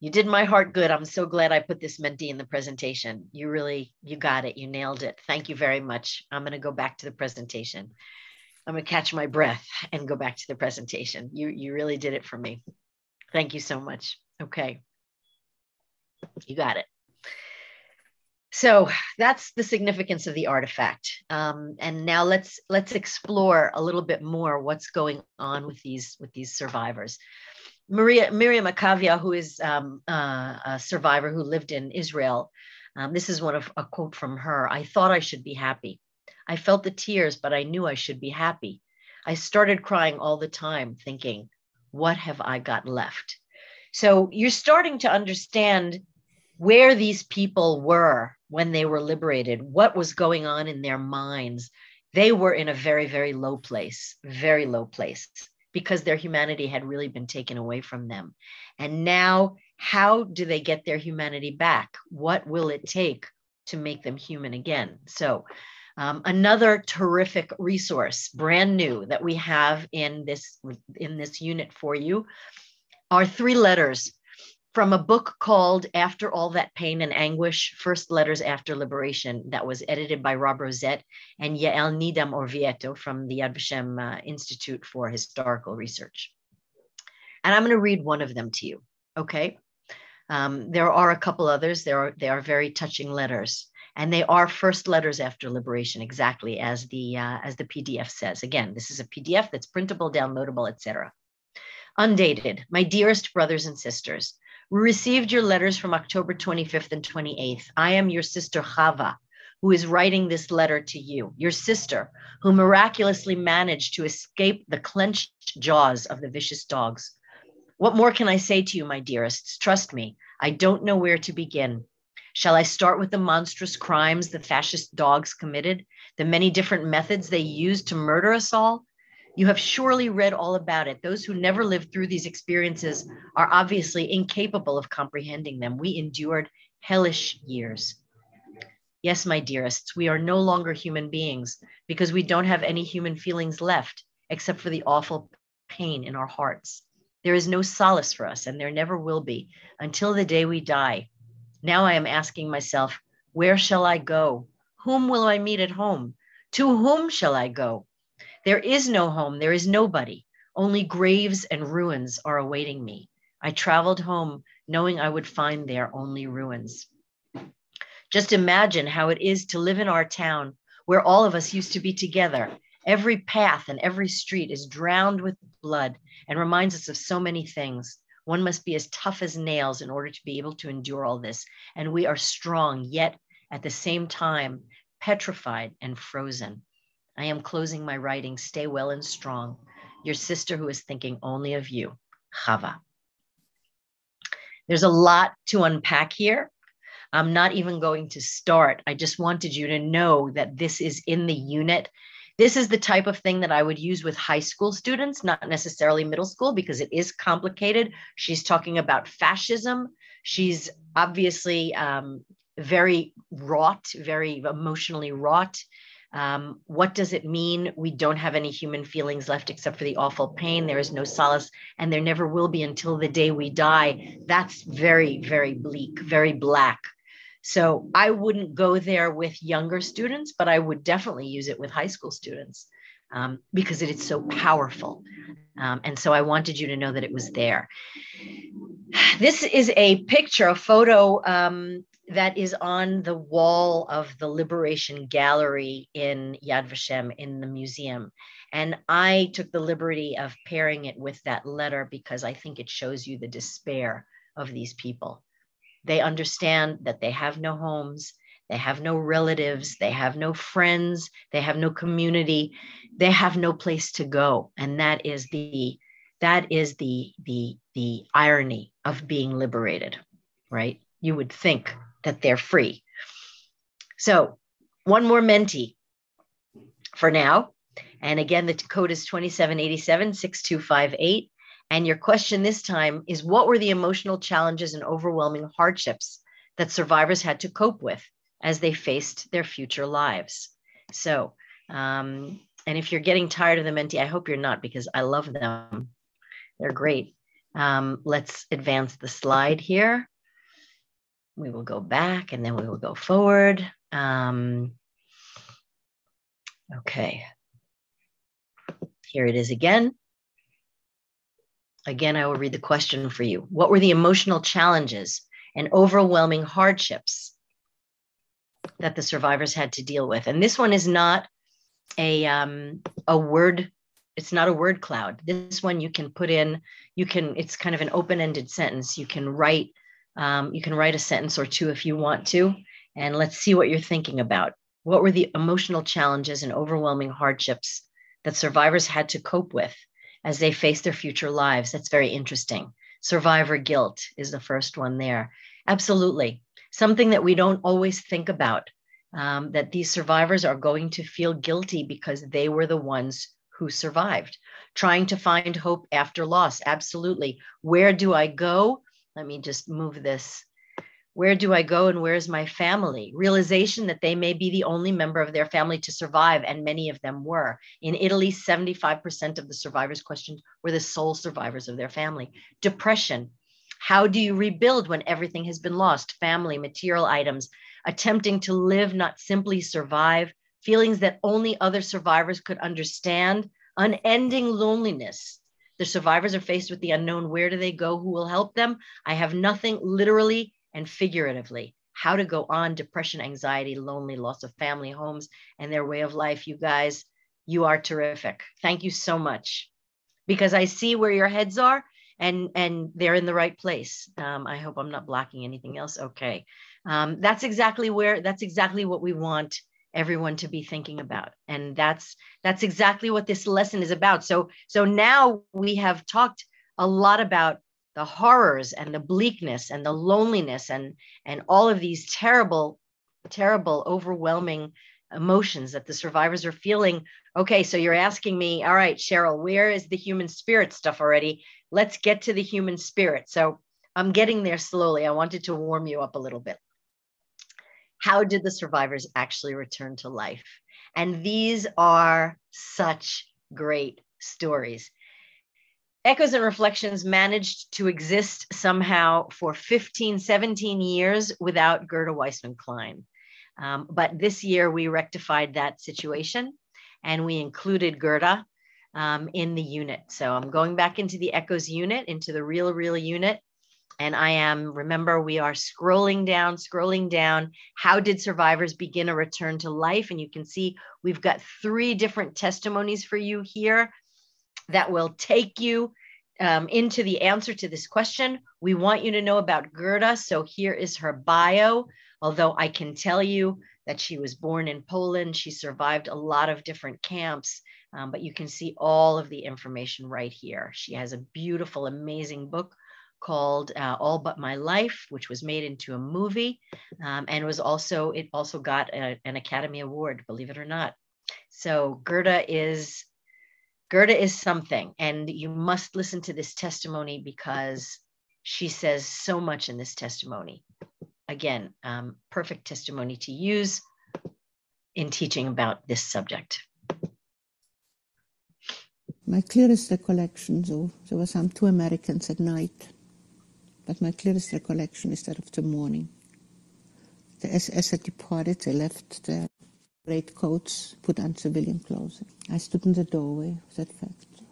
You did my heart good. I'm so glad i put this menti in the presentation. You really you got it. You nailed it. Thank you very much. I'm going to go back to the presentation. I'm going to catch my breath and go back to the presentation. You you really did it for me. Thank you so much. Okay. You got it so that's the significance of the artifact. Um, and now let's let's explore a little bit more what's going on with these with these survivors. Maria miriam akavia who is um, uh, a survivor who lived in israel um, this is one of a quote from her i thought i should be happy. I felt the tears but i knew i should be happy. I started crying all the time thinking what have i got left? So you're starting to understand where these people were when they were liberated, what was going on in their minds, they were in a very, very low place, very low place, because their humanity had really been taken away from them. And now, how do they get their humanity back? What will it take to make them human again? So, um, another terrific resource, brand new, that we have in this in this unit for you are three letters from a book called After All That Pain and Anguish First Letters After Liberation, that was edited by Rob Rozett and Yael Nidam Orvieto from the Yad Vashem uh, Institute for Historical Research. And I'm going to read one of them to you, okay? Um, there are a couple others. There are, they are very touching letters and they are first letters after liberation exactly as the uh, as the pdf says again this is a pdf that's printable downloadable etc undated my dearest brothers and sisters we received your letters from october 25th and 28th i am your sister chava who is writing this letter to you. Your sister who miraculously managed to escape the clenched jaws of the vicious dogs. What more can i say to you my dearests trust me i don't know where to begin. Shall I start with the monstrous crimes the fascist dogs committed, the many different methods they used to murder us all? You have surely read all about it. Those who never lived through these experiences are obviously incapable of comprehending them. We endured hellish years. Yes, my dearests, we are no longer human beings because we don't have any human feelings left except for the awful pain in our hearts. There is no solace for us, and there never will be until the day we die. Now I am asking myself, where shall I go? Whom will I meet at home? To whom shall I go? There is no home, there is nobody. Only graves and ruins are awaiting me. I traveled home knowing I would find there only ruins. Just imagine how it is to live in our town where all of us used to be together. Every path and every street is drowned with blood and reminds us of so many things. One must be as tough as nails in order to be able to endure all this. And we are strong, yet at the same time, petrified and frozen. I am closing my writing. Stay well and strong. Your sister who is thinking only of you, Chava. There's a lot to unpack here. I'm not even going to start. I just wanted you to know that this is in the unit this is the type of thing that I would use with high school students, not necessarily middle school, because it is complicated. She's talking about fascism. She's obviously um, very wrought, very emotionally wrought. Um, what does it mean? We don't have any human feelings left except for the awful pain. There is no solace, and there never will be until the day we die. That's very, very bleak, very black. So I wouldn't go there with younger students, but I would definitely use it with high school students um, because it is so powerful. Um, and so I wanted you to know that it was there. This is a picture, a photo um, that is on the wall of the Liberation Gallery in Yad Vashem in the museum. And I took the liberty of pairing it with that letter because I think it shows you the despair of these people. They understand that they have no homes, they have no relatives, they have no friends, they have no community, they have no place to go. And that is the that is the the the irony of being liberated, right? You would think that they're free. So, one more Menti for now. And again, the code is 2787 6258. And your question this time is what were the emotional challenges and overwhelming hardships that survivors had to cope with as they faced their future lives? So, um, and if you're getting tired of the Menti, I hope you're not because I love them. They're great. Um, let's advance the slide here. We will go back and then we will go forward. Um, okay. Here it is again. Again, I will read the question for you. What were the emotional challenges and overwhelming hardships that the survivors had to deal with? And this one is not a um, a word. It's not a word cloud. This one you can put in. You can. It's kind of an open-ended sentence. You can write. Um, you can write a sentence or two if you want to. And let's see what you're thinking about. What were the emotional challenges and overwhelming hardships that survivors had to cope with as they face their future lives. That's very interesting. Survivor guilt is the first one there. Absolutely. something that we don't always think about. Um, that these survivors are going to feel guilty because they were the ones who survived. Trying to find hope after loss. Absolutely. Where do I go? Let me just move this where do I go and where's my family? Realization that they may be the only member of their family to survive, and many of them were. In Italy, 75% of the survivors questioned were the sole survivors of their family. Depression. How do you rebuild when everything has been lost? Family, material items, attempting to live, not simply survive, feelings that only other survivors could understand, unending loneliness. The survivors are faced with the unknown. Where do they go? Who will help them? I have nothing literally and figuratively how to go on depression, anxiety, lonely, loss of family, homes, and their way of life. You guys, you are terrific. Thank you so much because I see where your heads are and and they're in the right place. Um, I hope I'm not blocking anything else. Okay, um, that's exactly where that's exactly what we want everyone to be thinking about. And that's that's exactly what this lesson is about. So so now we have talked a lot about the horrors and the bleakness and the loneliness and and all of these terrible terrible overwhelming emotions that the survivors are feeling. Okay so you're asking me all right Sheryl where is the human spirit stuff already? Let's get to the human spirit. So i'm getting there slowly. I wanted to warm you up a little bit how did the survivors actually return to life and these are such great stories Echoes and Reflections managed to exist somehow for 15, 17 years without Gerda Weissmann Klein. Um, but this year we rectified that situation and we included Gerda um, in the unit. So I'm going back into the Echoes unit, into the Real Real unit. And I am, remember, we are scrolling down, scrolling down. How did survivors begin a return to life? And you can see we've got three different testimonies for you here that will take you um, into the answer to this question. We want you to know about Gerda. So here is her bio. Although I can tell you that she was born in Poland, she survived a lot of different camps, um, but you can see all of the information right here. She has a beautiful, amazing book called uh, All But My Life, which was made into a movie um, and was also, it also got a, an Academy Award, believe it or not. So Gerda is Gerda is something, and you must listen to this testimony because she says so much in this testimony. Again, um, perfect testimony to use in teaching about this subject. My clearest recollection, so there were some two Americans at night, but my clearest recollection is that of the morning. The SS had departed, they left their great coats, put on civilian clothing. I stood in the doorway of that factory.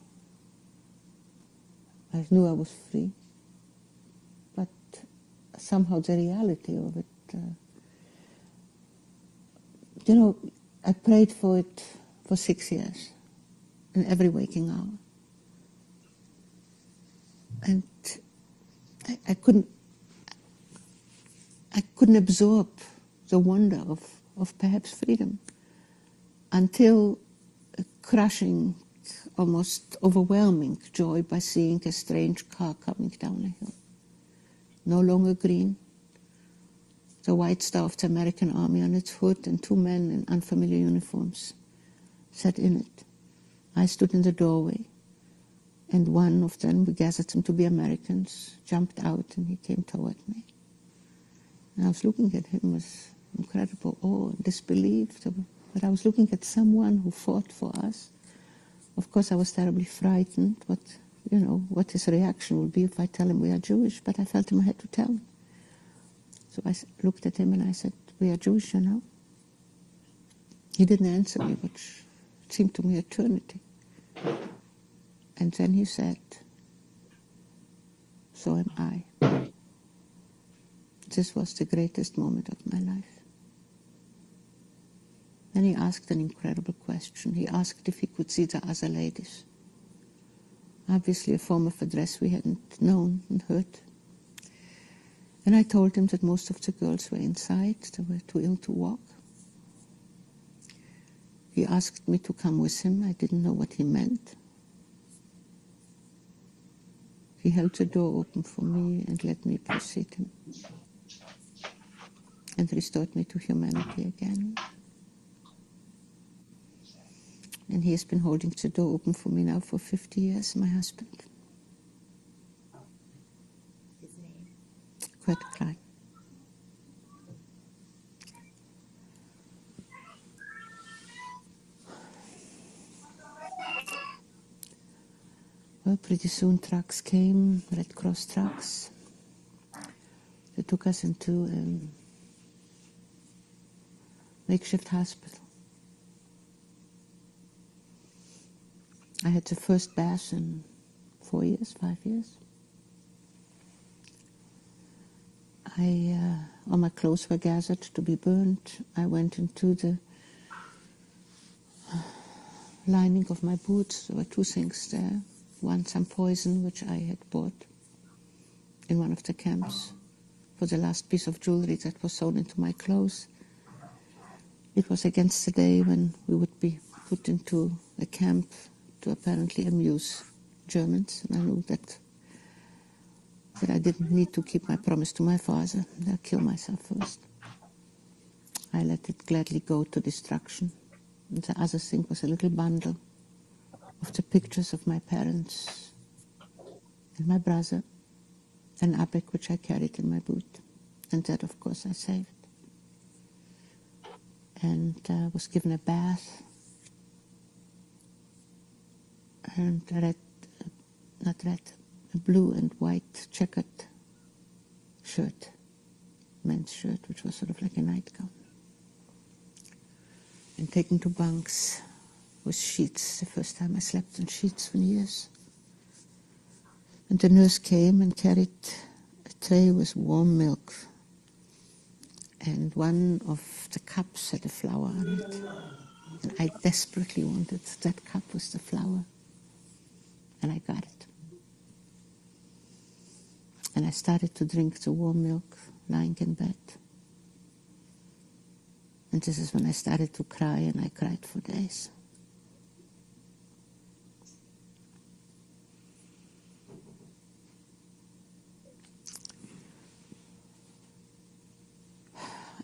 I knew I was free, but somehow the reality of it, uh, you know, I prayed for it for six years, in every waking hour. And I, couldn't, I couldn't absorb the wonder of of perhaps freedom until a crushing, almost overwhelming joy by seeing a strange car coming down a hill. No longer green, the white star of the American army on its hood and two men in unfamiliar uniforms sat in it. I stood in the doorway and one of them, we gathered them to be Americans, jumped out and he came toward me. And I was looking at him with incredible awe and disbelief. But I was looking at someone who fought for us. Of course, I was terribly frightened what, you know, what his reaction would be if I tell him we are Jewish, but I felt him I had to tell him. So I looked at him and I said, we are Jewish, you know? He didn't answer me, which seemed to me eternity. And then he said, so am I. This was the greatest moment of my life. Then he asked an incredible question. He asked if he could see the other ladies. Obviously, a form of address we hadn't known and heard. And I told him that most of the girls were inside, they were too ill to walk. He asked me to come with him. I didn't know what he meant. He held the door open for me and let me precede him. and restored me to humanity again. And he has been holding the door open for me now for 50 years, my husband. His name? Kurt Klein. Well, pretty soon trucks came, Red Cross trucks. They took us into a makeshift hospital. I had the first bath in four years, five years. I, uh, all my clothes were gathered to be burned. I went into the lining of my boots. There were two things there. One, some poison, which I had bought in one of the camps for the last piece of jewelry that was sewn into my clothes. It was against the day when we would be put into a camp to apparently amuse Germans, and I knew that that I didn't need to keep my promise to my father. I'd kill myself first. I let it gladly go to destruction. And the other thing was a little bundle of the pictures of my parents and my brother, and Abek, which I carried in my boot. And that, of course, I saved. And uh, was given a bath and a red, not red, a blue and white checkered shirt, men's shirt, which was sort of like a nightgown. And taken to bunks with sheets, the first time I slept on sheets for years. And the nurse came and carried a tray with warm milk. And one of the cups had a flower on it. And I desperately wanted that cup with the flower and I got it. And I started to drink the warm milk lying in bed. And this is when I started to cry, and I cried for days.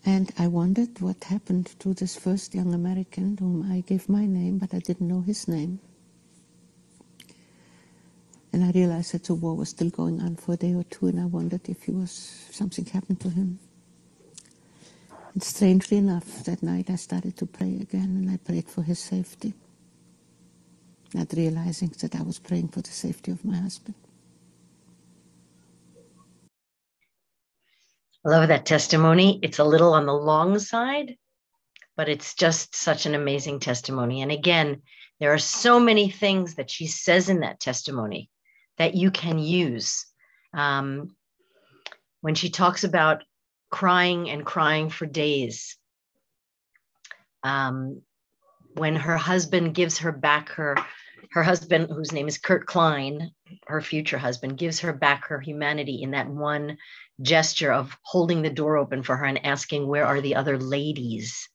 And I wondered what happened to this first young American whom I gave my name, but I didn't know his name. And I realized that the war was still going on for a day or two, and I wondered if he was something happened to him. And strangely enough, that night I started to pray again, and I prayed for his safety, not realizing that I was praying for the safety of my husband. I love that testimony. It's a little on the long side, but it's just such an amazing testimony. And again, there are so many things that she says in that testimony that you can use. Um, when she talks about crying and crying for days, um, when her husband gives her back her her husband whose name is Kurt Klein, her future husband, gives her back her humanity in that one gesture of holding the door open for her and asking, Where are the other ladies?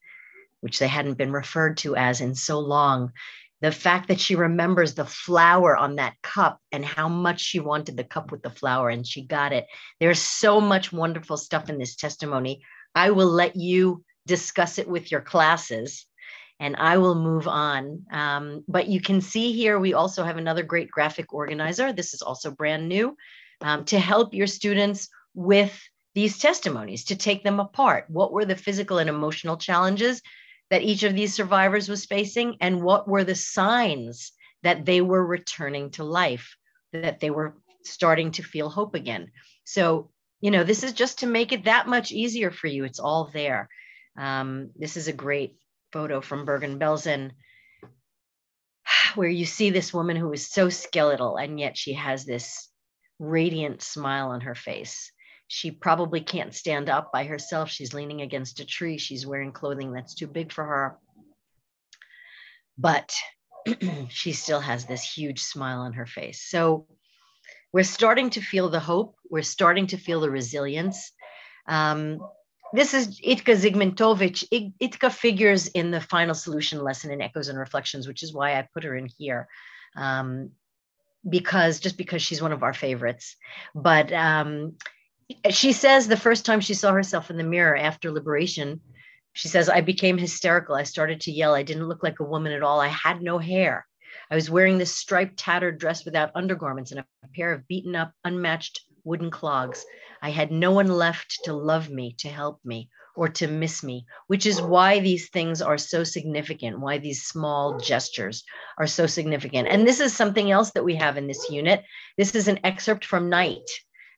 Which they hadn't been referred to as in so long the fact that she remembers the flower on that cup and how much she wanted the cup with the flower and she got it. There's so much wonderful stuff in this testimony. I will let you discuss it with your classes and I will move on. Um, but you can see here, we also have another great graphic organizer. This is also brand new um, to help your students with these testimonies, to take them apart. What were the physical and emotional challenges? that each of these survivors was facing and what were the signs that they were returning to life, that they were starting to feel hope again. So, you know, this is just to make it that much easier for you. It's all there. Um, this is a great photo from Bergen-Belsen where you see this woman who is so skeletal and yet she has this radiant smile on her face. She probably can't stand up by herself. She's leaning against a tree. She's wearing clothing that's too big for her. But she still has this huge smile on her face. So we're starting to feel the hope. We're starting to feel the resilience. Um, this is Itka Zygmuntowicz. Itka figures in the final solution lesson in Echoes and Reflections, which is why I put her in here. Um, because just because she's one of our favorites. But um, she says the first time she saw herself in the mirror after liberation, she says, I became hysterical. I started to yell. I didn't look like a woman at all. I had no hair. I was wearing this striped, tattered dress without undergarments and a pair of beaten up, unmatched wooden clogs. I had no one left to love me, to help me, or to miss me, which is why these things are so significant, why these small gestures are so significant. And this is something else that we have in this unit. This is an excerpt from Night.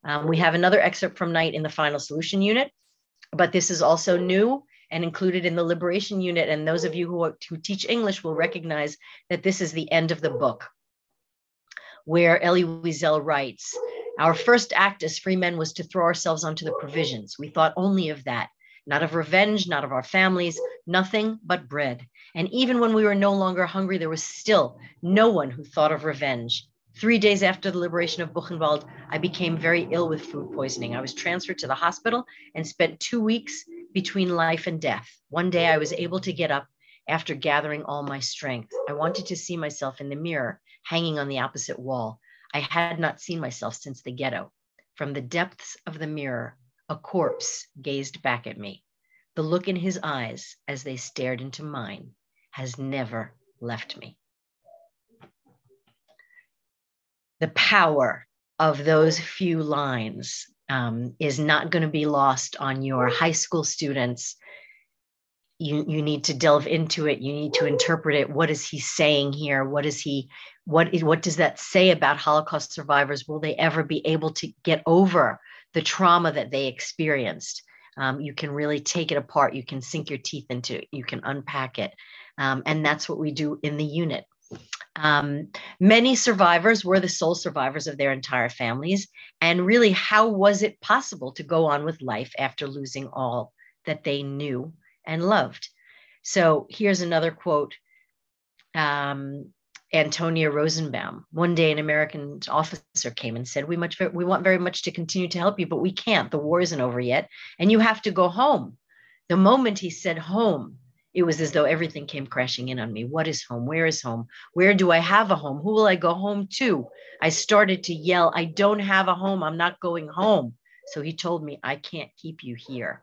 Um, we have another excerpt from Night in the final solution unit, but this is also new and included in the liberation unit. And those of you who, are, who teach English will recognize that this is the end of the book, where Elie Wiesel writes, our first act as free men was to throw ourselves onto the provisions. We thought only of that, not of revenge, not of our families, nothing but bread. And even when we were no longer hungry, there was still no one who thought of revenge. Three days after the liberation of Buchenwald, I became very ill with food poisoning. I was transferred to the hospital and spent two weeks between life and death. One day I was able to get up after gathering all my strength. I wanted to see myself in the mirror hanging on the opposite wall. I had not seen myself since the ghetto. From the depths of the mirror, a corpse gazed back at me. The look in his eyes as they stared into mine has never left me. The power of those few lines um, is not going to be lost on your high school students. You, you need to delve into it. You need to interpret it. What is he saying here? What is he? What is what does that say about Holocaust survivors? Will they ever be able to get over the trauma that they experienced? Um, you can really take it apart. You can sink your teeth into it. You can unpack it, um, and that's what we do in the unit. Um, many survivors were the sole survivors of their entire families. And really, how was it possible to go on with life after losing all that they knew and loved? So here's another quote. Um, Antonia Rosenbaum. One day, an American officer came and said, "We much we want very much to continue to help you, but we can't. The war isn't over yet, and you have to go home." The moment he said home, it was as though everything came crashing in on me. What is home? Where is home? Where do I have a home? Who will I go home to? I started to yell, I don't have a home. I'm not going home. So he told me, I can't keep you here.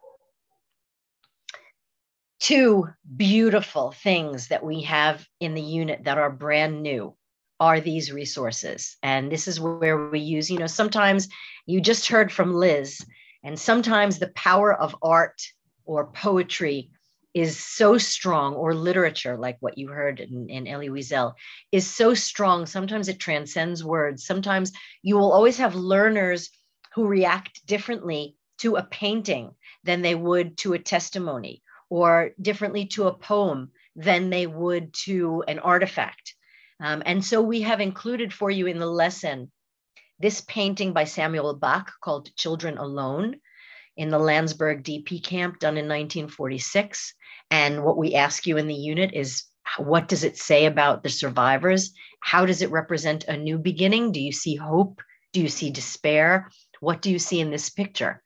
Two beautiful things that we have in the unit that are brand new are these resources. And this is where we use, you know, sometimes you just heard from Liz, and sometimes the power of art or poetry is so strong, or literature, like what you heard in, in Elie Wiesel, is so strong. Sometimes it transcends words. Sometimes you will always have learners who react differently to a painting than they would to a testimony, or differently to a poem than they would to an artifact. Um, and so we have included for you in the lesson this painting by Samuel Bach called Children Alone in the Landsberg DP camp done in 1946. And what we ask you in the unit is what does it say about the survivors? How does it represent a new beginning? Do you see hope? Do you see despair? What do you see in this picture?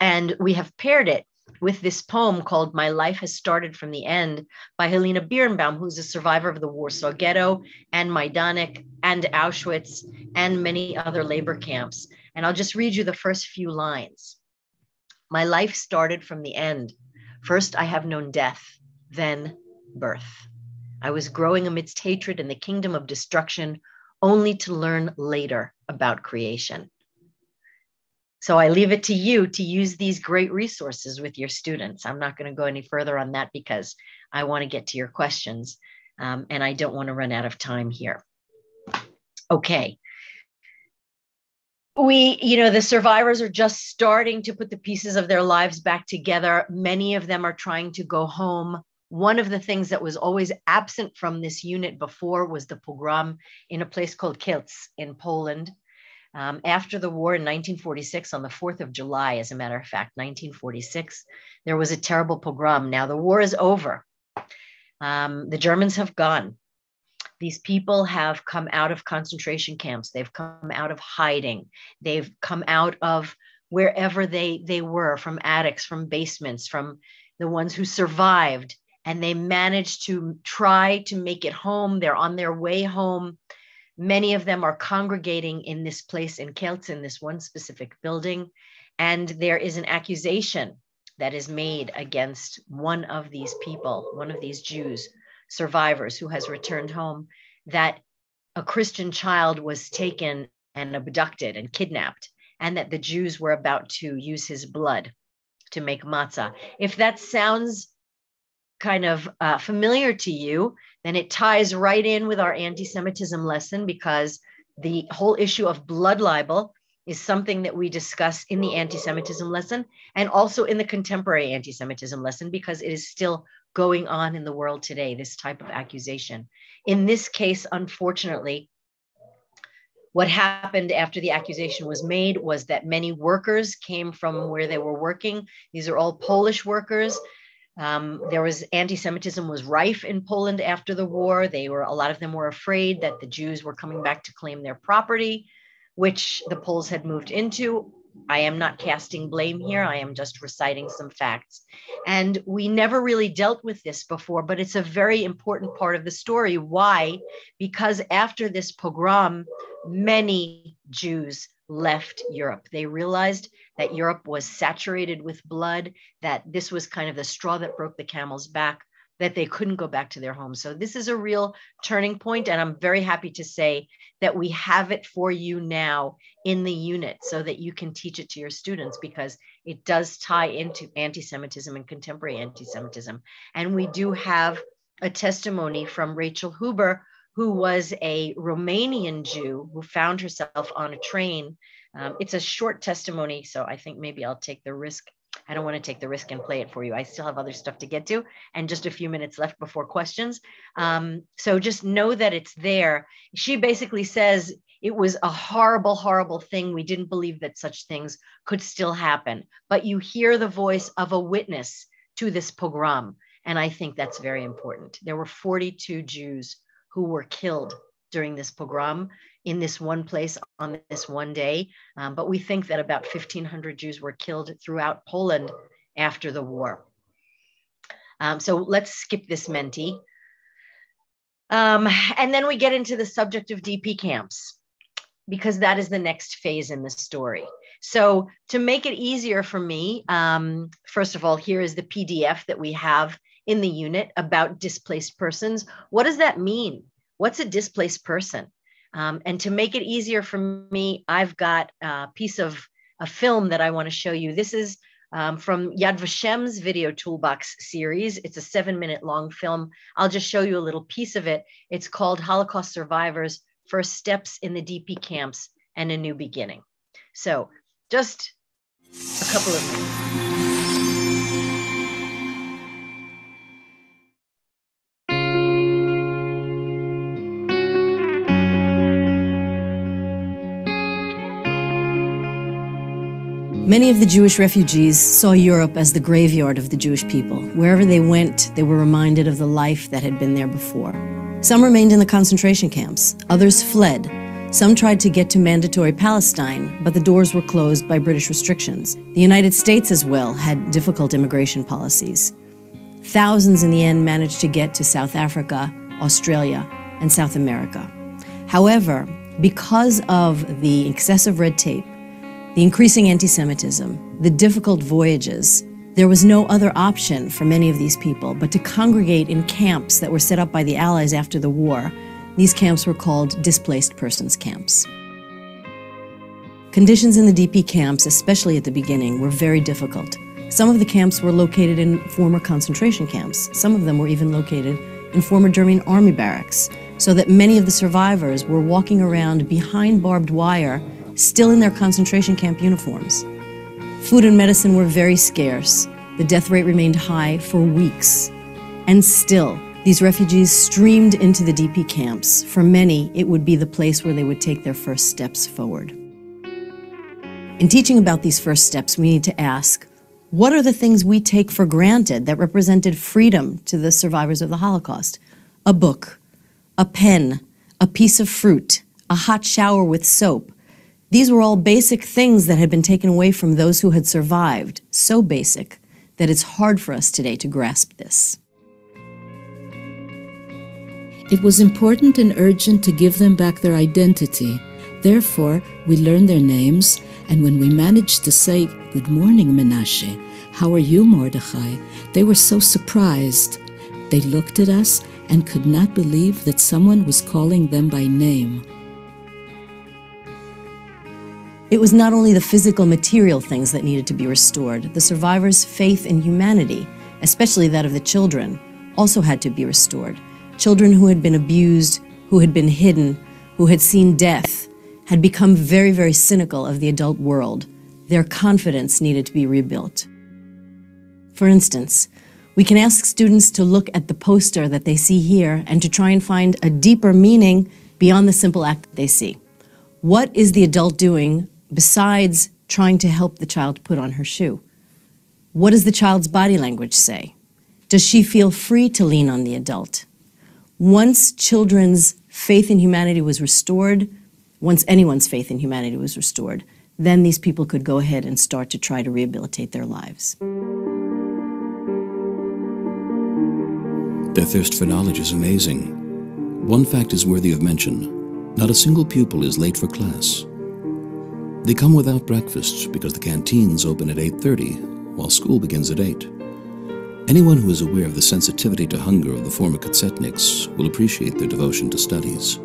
And we have paired it with this poem called My Life Has Started from the End by Helena Birnbaum, who's a survivor of the Warsaw Ghetto and Majdanek and Auschwitz and many other labor camps. And I'll just read you the first few lines. My life started from the end. First, I have known death, then birth. I was growing amidst hatred in the kingdom of destruction, only to learn later about creation. So I leave it to you to use these great resources with your students. I'm not going to go any further on that because I want to get to your questions um, and I don't want to run out of time here. Okay, we you know the survivors are just starting to put the pieces of their lives back together many of them are trying to go home one of the things that was always absent from this unit before was the pogrom in a place called Kielce in Poland. Um, after the war in 1946, on the 4th of July, as a matter of fact, 1946, there was a terrible pogrom. Now the war is over. Um, the Germans have gone. These people have come out of concentration camps. They've come out of hiding. They've come out of wherever they, they were from attics, from basements, from the ones who survived. And they managed to try to make it home. They're on their way home. Many of them are congregating in this place in Kielce, this one specific building. And there is an accusation that is made against one of these people, one of these Jews, survivors who has returned home, that a Christian child was taken and abducted and kidnapped, and that the Jews were about to use his blood to make matzah. If that sounds kind of uh, familiar to you, then it ties right in with our anti Semitism lesson because the whole issue of blood libel is something that we discuss in the anti Semitism lesson and also in the contemporary anti Semitism lesson because it is still going on in the world today, this type of accusation. In this case, unfortunately, what happened after the accusation was made was that many workers came from where they were working. These are all Polish workers. Um, there was anti-Semitism was rife in Poland after the war. They were a lot of them were afraid that the Jews were coming back to claim their property, which the Poles had moved into. I am not casting blame here. I am just reciting some facts. And we never really dealt with this before, but it's a very important part of the story. Why? Because after this pogrom, many Jews left Europe. They realized that Europe was saturated with blood, that this was kind of the straw that broke the camel's back, that they couldn't go back to their homes. So this is a real turning point, and I'm very happy to say that we have it for you now in the unit so that you can teach it to your students because it does tie into anti-Semitism and contemporary anti-Semitism. And we do have a testimony from Rachel Huber, who was a Romanian Jew who found herself on a train. Um, it's a short testimony, so I think maybe I'll take the risk. I don't want to take the risk and play it for you. I still have other stuff to get to and just a few minutes left before questions. Um, so just know that it's there. She basically says it was a horrible, horrible thing. We didn't believe that such things could still happen. But you hear the voice of a witness to this pogrom. And I think that's very important. There were 42 Jews who were killed during this pogrom in this one place on this one day. Um, but we think that about 1,500 Jews were killed throughout Poland after the war. Um, so let's skip this Menti. Um, and then we get into the subject of DP camps because that is the next phase in the story. So to make it easier for me, um, first of all, here is the PDF that we have in the unit about displaced persons. What does that mean? What's a displaced person? Um, and to make it easier for me, I've got a piece of a film that I want to show you. This is um, from Yad Vashem's Video Toolbox series. It's a seven minute long film. I'll just show you a little piece of it. It's called Holocaust Survivors First Steps in the DP Camps and a New Beginning. So just a couple of minutes. Many of the Jewish refugees saw Europe as the graveyard of the Jewish people. Wherever they went, they were reminded of the life that had been there before. Some remained in the concentration camps, others fled. Some tried to get to mandatory Palestine, but the doors were closed by British restrictions. The United States, as well, had difficult immigration policies. Thousands in the end managed to get to South Africa, Australia, and South America. However, because of the excessive red tape, the increasing anti Semitism, the difficult voyages, there was no other option for many of these people but to congregate in camps that were set up by the Allies after the war. These camps were called displaced persons camps. Conditions in the DP camps, especially at the beginning, were very difficult. Some of the camps were located in former concentration camps. Some of them were even located in former German army barracks, so that many of the survivors were walking around behind barbed wire still in their concentration camp uniforms. Food and medicine were very scarce. The death rate remained high for weeks. And still, these refugees streamed into the DP camps. For many, it would be the place where they would take their first steps forward. In teaching about these first steps, we need to ask what are the things we take for granted that represented freedom to the survivors of the Holocaust? A book, a pen, a piece of fruit, a hot shower with soap, these were all basic things that had been taken away from those who had survived, so basic that it's hard for us today to grasp this. It was important and urgent to give them back their identity. Therefore, we learned their names, and when we managed to say, Good morning, Menashe, how are you, Mordechai? They were so surprised. They looked at us and could not believe that someone was calling them by name. It was not only the physical material things that needed to be restored, the survivors' faith in humanity, especially that of the children, also had to be restored. Children who had been abused, who had been hidden, who had seen death, had become very, very cynical of the adult world. Their confidence needed to be rebuilt. For instance, we can ask students to look at the poster that they see here and to try and find a deeper meaning beyond the simple act that they see. What is the adult doing besides trying to help the child put on her shoe? What does the child's body language say? Does she feel free to lean on the adult? Once children's faith in humanity was restored, once anyone's faith in humanity was restored, then these people could go ahead and start to try to rehabilitate their lives. Their thirst for knowledge is amazing. One fact is worthy of mention. Not a single pupil is late for class. They come without breakfast because the canteens open at 8.30, while school begins at 8. Anyone who is aware of the sensitivity to hunger of the former Katzetniks will appreciate their devotion to studies.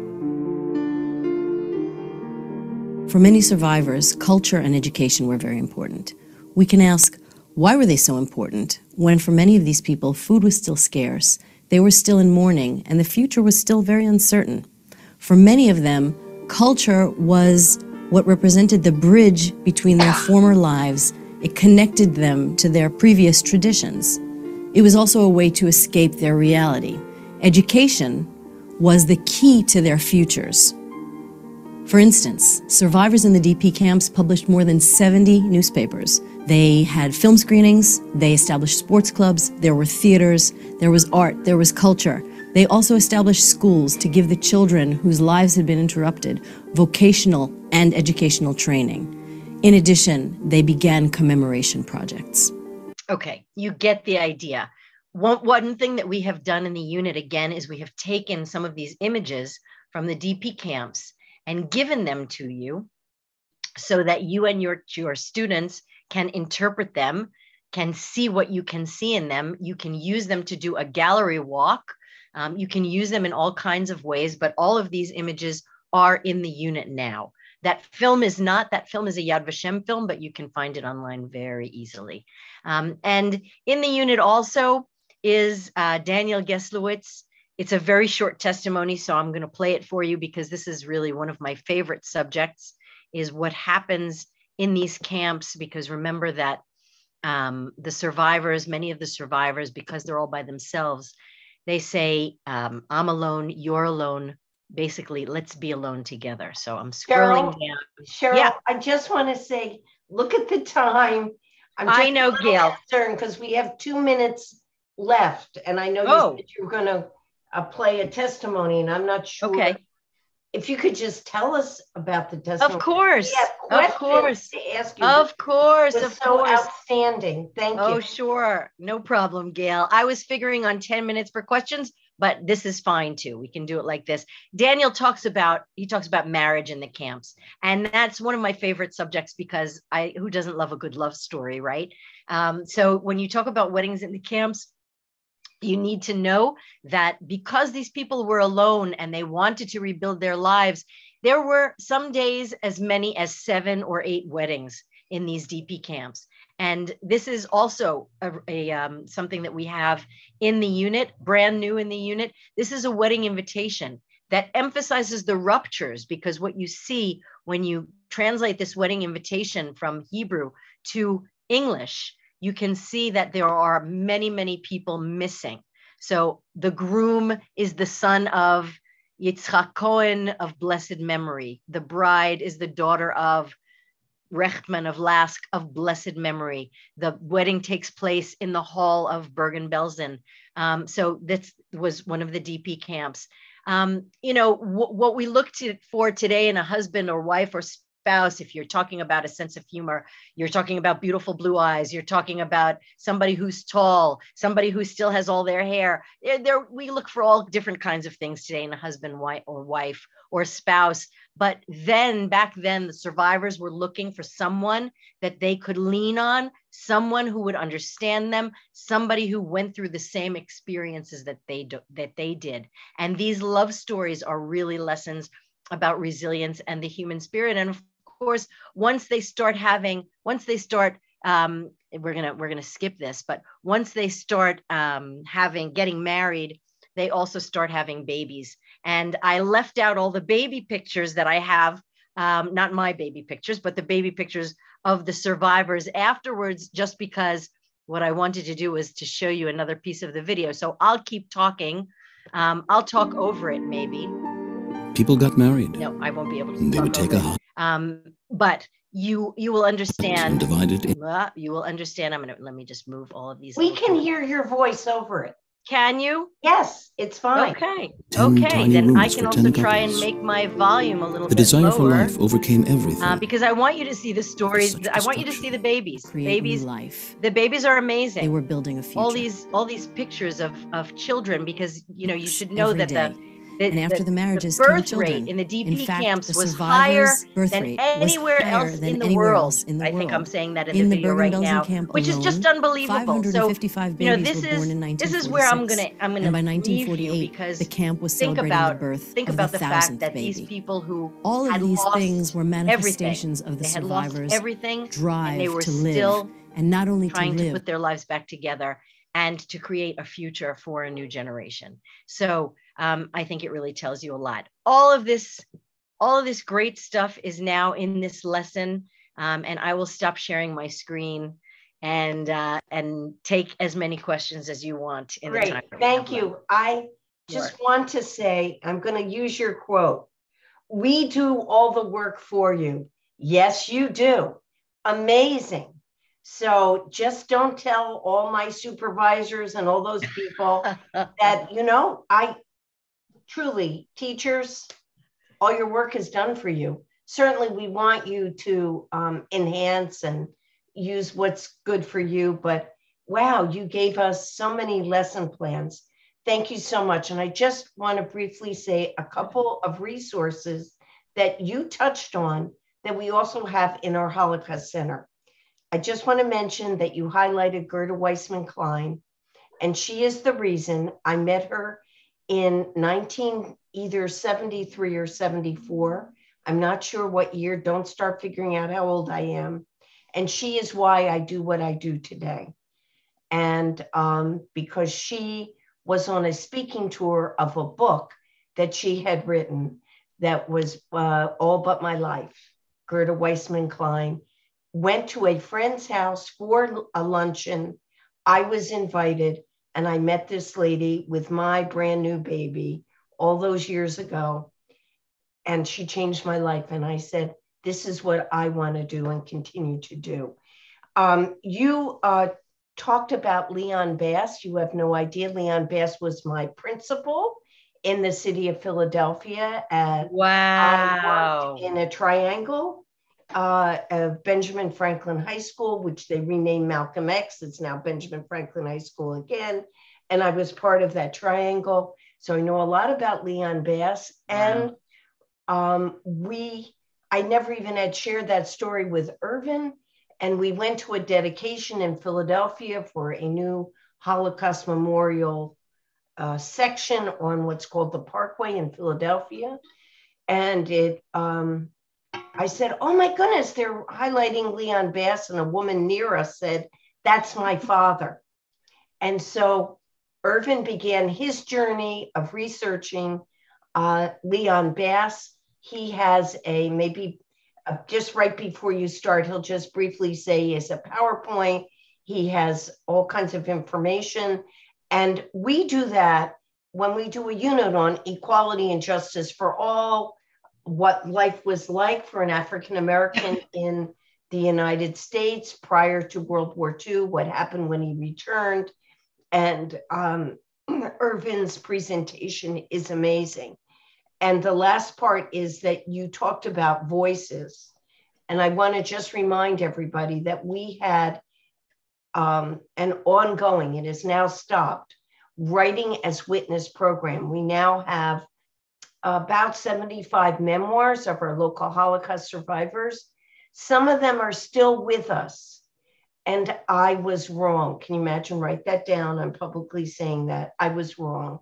For many survivors, culture and education were very important. We can ask, why were they so important when for many of these people food was still scarce, they were still in mourning, and the future was still very uncertain? For many of them, culture was what represented the bridge between their former lives. It connected them to their previous traditions. It was also a way to escape their reality. Education was the key to their futures. For instance, survivors in the DP camps published more than 70 newspapers. They had film screenings, they established sports clubs, there were theaters, there was art, there was culture. They also established schools to give the children whose lives had been interrupted vocational and educational training. In addition, they began commemoration projects. Okay, you get the idea. One, one thing that we have done in the unit again is we have taken some of these images from the DP camps and given them to you so that you and your, your students can interpret them, can see what you can see in them. You can use them to do a gallery walk um, you can use them in all kinds of ways, but all of these images are in the unit now. That film is not, that film is a Yad Vashem film, but you can find it online very easily. Um, and in the unit also is uh, Daniel Geslowitz. It's a very short testimony, so I'm going to play it for you because this is really one of my favorite subjects is what happens in these camps because remember that um, the survivors, many of the survivors, because they're all by themselves, they say, um, I'm alone, you're alone. Basically, let's be alone together. So I'm scrolling Sheryl, down. Sheryl, Yeah. I just want to say, look at the time. I'm I know, Gail. concerned because we have two minutes left, and I know you Oh. said you were going to uh, play a testimony, and I'm not sure. Okay. If you could just tell us about the testimony. Of course. Of course. To ask you. Of course. Of so course. outstanding. Thank Oh, you. Oh, sure. No problem, Gail. I was figuring on 10 minutes for questions, but this is fine too. We can do it like this. Daniel talks about he talks about marriage in the camps. And that's one of my favorite subjects because I who doesn't love a good love story, right? Um, so when you talk about weddings in the camps, you need to know that because these people were alone and they wanted to rebuild their lives, there were some days as many as seven or eight weddings in these DP camps. And this is also a, a, um, something that we have in the unit, brand new in the unit. This is a wedding invitation that emphasizes the ruptures because what you see when you translate this wedding invitation from Hebrew to English, you can see that there are many, many people missing. So the groom is the son of Yitzchak Cohen of blessed memory. The bride is the daughter of Rechtman of Lask of blessed memory. The wedding takes place in the hall of Bergen-Belsen. Um, so this was one of the DP camps. Um, you know, w- what we look to, for today in a husband or wife or spouse, if you're talking about a sense of humor, you're talking about beautiful blue eyes, you're talking about somebody who's tall, somebody who still has all their hair. Eh, there, we look for all different kinds of things today in a husband, wife, or wife or spouse. But then, back then, the survivors were looking for someone that they could lean on, someone who would understand them, somebody who went through the same experiences that they do, that they did. And these love stories are really lessons about resilience and the human spirit. And of course, once they start having, once they start, um, we're gonna we're gonna skip this, but once they start um, having getting married, they also start having babies. And I left out all the baby pictures that I have, um, not my baby pictures, but the baby pictures of the survivors afterwards, just because what I wanted to do was to show you another piece of the video. So I'll keep talking. Um, I'll talk over it maybe. People got married. No, I won't be able to. They would take a hot. Um, but you you will understand. Divided. In- uh, you will understand. I'm gonna let me just move all of these. We can hear your voice over it. Can you? Yes, it's fine. Okay. Ten okay. Then I can also 10 try and make my volume a little The bit desire lower. for life overcame everything. Uh, because I want you to see the stories. I want you to see the babies. Create babies. life. The babies are amazing. They were building a future. all these all these pictures of of children because you know you should know Every that day. the And after the marriages the birth children. rate in the DP In fact, camps the was higher than anywhere higher else than in the anywhere world. else in the world. I think I'm saying that in, In the the video right now, camp which is just alone, unbelievable. So 555 you know this is in this is where I'm gonna I'm gonna and by 1948, because the camp was think celebrating about the birth think of about the fact that baby. these people who All of had these things were manifestations everything. of the they survivors' everything drive and they were to live, and not only trying to put their lives back together and to create a future for a new generation. So um, I think it really tells you a lot. All of this, all of this great stuff is now in this lesson, um, and I will stop sharing my screen and uh, and take as many questions as you want in the Great. Thank you. I just want to say, I'm going to use your quote. We do all the work for you. Yes, you do. Amazing. So just don't tell all my supervisors and all those people that, you know, I truly, teachers, all your work is done for you. Certainly, we want you to um, enhance and use what's good for you. But wow, you gave us so many lesson plans. Thank you so much. And I just want to briefly say a couple of resources that you touched on that we also have in our Holocaust Center. I just want to mention that you highlighted Gerda Weissmann Klein, and she is the reason I met her in 19 either 73 or 74. I'm not sure what year. Don't start figuring out how old I am. And she is why I do what I do today. And um, because she was on a speaking tour of a book that she had written that was uh, all but my life. Gerda Weissmann Klein went to a friend's house for a luncheon. I was invited, and I met this lady with my brand new baby all those years ago. And she changed my life. And I said, This is what I want to do and continue to do. Um, you uh, talked about Leon Bass. You have no idea. Leon Bass was my principal in the city of Philadelphia. At, Wow. in a triangle uh, of Benjamin Franklin High School, which they renamed Malcolm X. It's now Benjamin Franklin High School again. And I was part of that triangle. So I know a lot about Leon Bass. And um, we, I never even had shared that story with Irvin. And we went to a dedication in Philadelphia for a new Holocaust memorial uh, section on what's called the Parkway in Philadelphia. And it, um, I said, Oh my goodness, they're highlighting Leon Bass. And a woman near us said, That's my father. And so Irvin began his journey of researching uh, Leon Bass. He has a maybe uh, just right before you start, he'll just briefly say is a PowerPoint. He has all kinds of information. And we do that when we do a unit on equality and justice for all, what life was like for an African American in the United States prior to World War II, what happened when he returned. And um, Irvin's presentation is amazing. And the last part is that you talked about voices. And I want to just remind everybody that we had um, an ongoing, it is now stopped, writing as witness program. We now have about 75 memoirs of our local Holocaust survivors. Some of them are still with us. And I was wrong. Can you imagine? Write that down. I'm publicly saying that. I was wrong.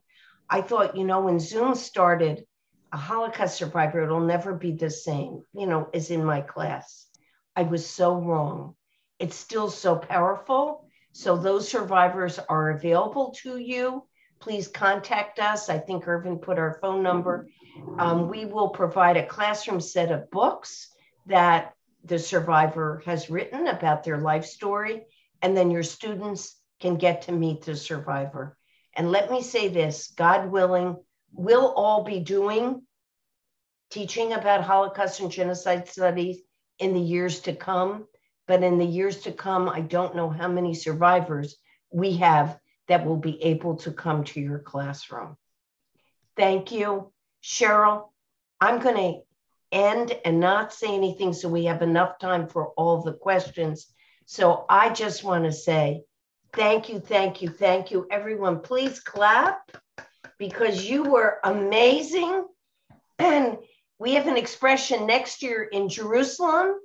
I thought, you know, when Zoom started, a Holocaust survivor, it'll never be the same, you know, as in my class. I was so wrong. It's still so powerful. So those survivors are available to you. Please contact us. I think Irvin put our phone number. Um, we will provide a classroom set of books that the survivor has written about their life story, and then your students can get to meet the survivor. And let me say this God willing, we'll all be doing teaching about Holocaust and genocide studies in the years to come. But in the years to come, I don't know how many survivors we have that will be able to come to your classroom. Thank you. Sheryl, I'm going to end and not say anything so we have enough time for all the questions. So I just want to say thank you, thank you, thank you. Everyone, please clap because you were amazing. And we have an expression next year in Jerusalem,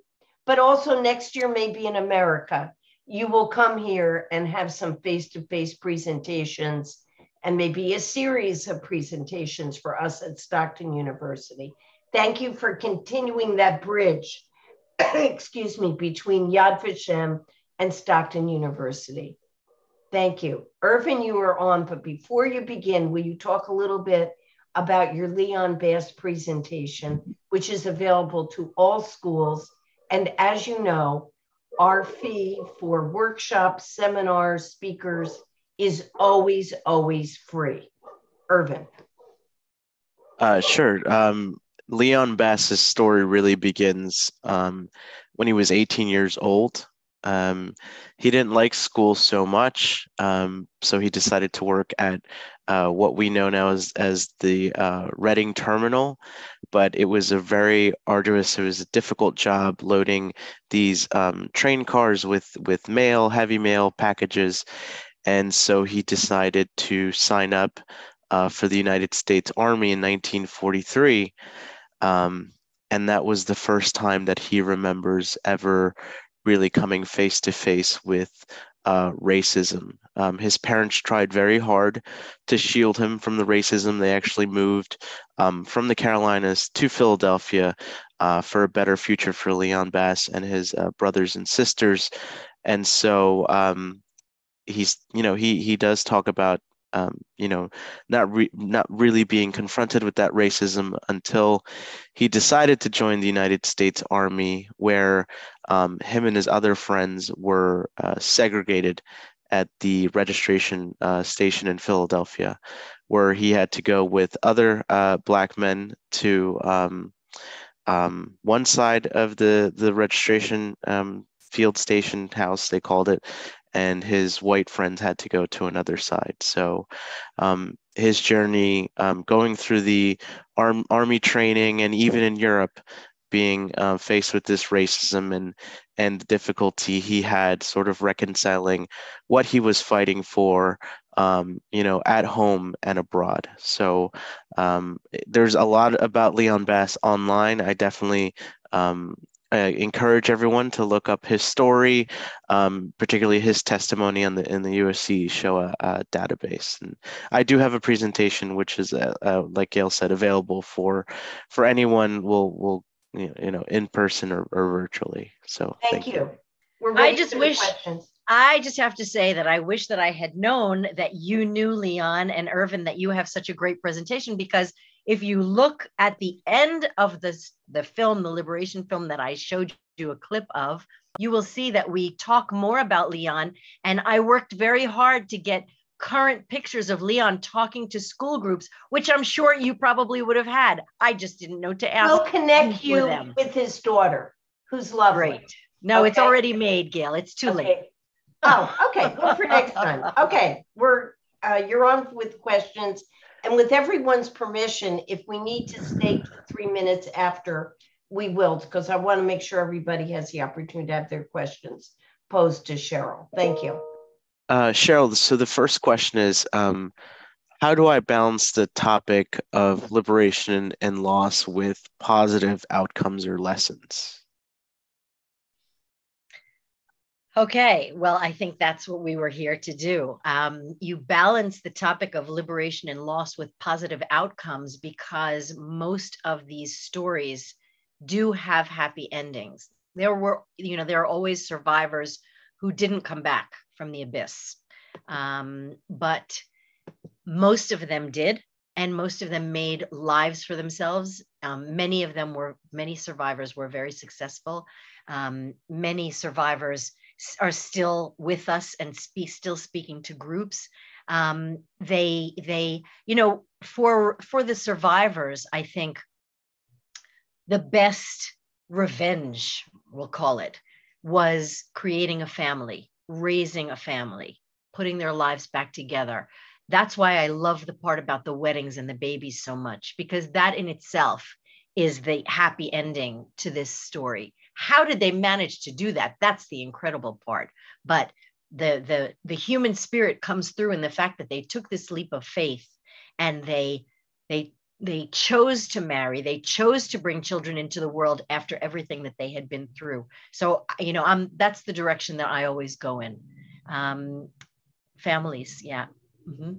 but also next year maybe in America. You will come here and have some face to face presentations and maybe a series of presentations for us at Stockton University. Thank you for continuing that bridge, excuse me, between Yad Vashem and Stockton University. Thank you. Irvin, you are on, but before you begin, will you talk a little bit about your Leon Bass presentation, which is available to all schools. And as you know, our fee for workshops, seminars, speakers is always, always free. Irvin. Uh, sure. Um, Leon Bass's story really begins um, when he was 18 years old. Um, he didn't like school so much, um, so he decided to work at uh, what we know now as, as the uh, Reading Terminal. But it was a very arduous, it was a difficult job loading these um, train cars with, with mail, heavy mail packages. And so he decided to sign up uh, for the United States Army in 1943. Um, and that was the first time that he remembers ever really coming face to face with uh, racism. Um, his parents tried very hard to shield him from the racism. They actually moved um, from the Carolinas to Philadelphia uh, for a better future for Leon Bass and his uh, brothers and sisters. And so um, he's, you know, he he does talk about um, you know, not re- not really being confronted with that racism until he decided to join the United States Army, where um, him and his other friends were uh, segregated at the registration uh, station in Philadelphia, where he had to go with other uh, black men to um, um one side of the the registration um, field station house they called it and his white friends had to go to another side. So um, his journey um, going through the arm, army training and even in Europe, being uh, faced with this racism and and the difficulty he had sort of reconciling what he was fighting for um, you know at home and abroad. So um, there's a lot about leon bass online. I definitely um, I encourage everyone to look up his story, um, particularly his testimony on the in the USC Shoah uh, database. And I do have a presentation, which is, uh, uh, like Gail said, available for for anyone. We'll will you know in person or, or virtually. So thank, thank you. you. I just wish. I just have to say that I wish that I had known that you knew Leon and Irvin that you have such a great presentation because if you look at the end of this the film the liberation film that i showed you a clip of you will see that we talk more about leon and i worked very hard to get current pictures of leon talking to school groups which i'm sure you probably would have had i just didn't know to ask we'll connect you them. with his daughter who's lovely Great. no okay. it's already made gail it's too okay. late oh okay good for next time okay we're uh, you're on with questions and with everyone's permission, if we need to stay three minutes after, we will, because I want to make sure everybody has the opportunity to have their questions posed to Sheryl. Thank you. Uh, Sheryl, so the first question is um, How do I balance the topic of liberation and loss with positive outcomes or lessons? Okay, well, I think that's what we were here to do. Um, you balance the topic of liberation and loss with positive outcomes because most of these stories do have happy endings. There were, you know, there are always survivors who didn't come back from the abyss, um, but most of them did, and most of them made lives for themselves. Um, many of them were, many survivors were very successful. Um, many survivors are still with us and speak, still speaking to groups. Um, they they you know for for the survivors, I think the best revenge, we'll call it, was creating a family, raising a family, putting their lives back together. That's why I love the part about the weddings and the babies so much, because that in itself is the happy ending to this story. How did they manage to do that? That's the incredible part. But the the the human spirit comes through in the fact that they took this leap of faith and they they they chose to marry they chose to bring children into the world after everything that they had been through so you know i'm that's the direction that i always go in um families yeah mm-hmm.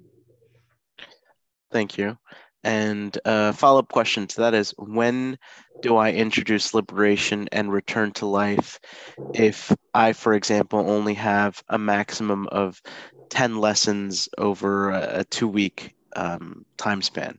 thank you and a follow up question to that is when do I introduce liberation and return to life if I, for example, only have a maximum of 10 lessons over a two week um, time span?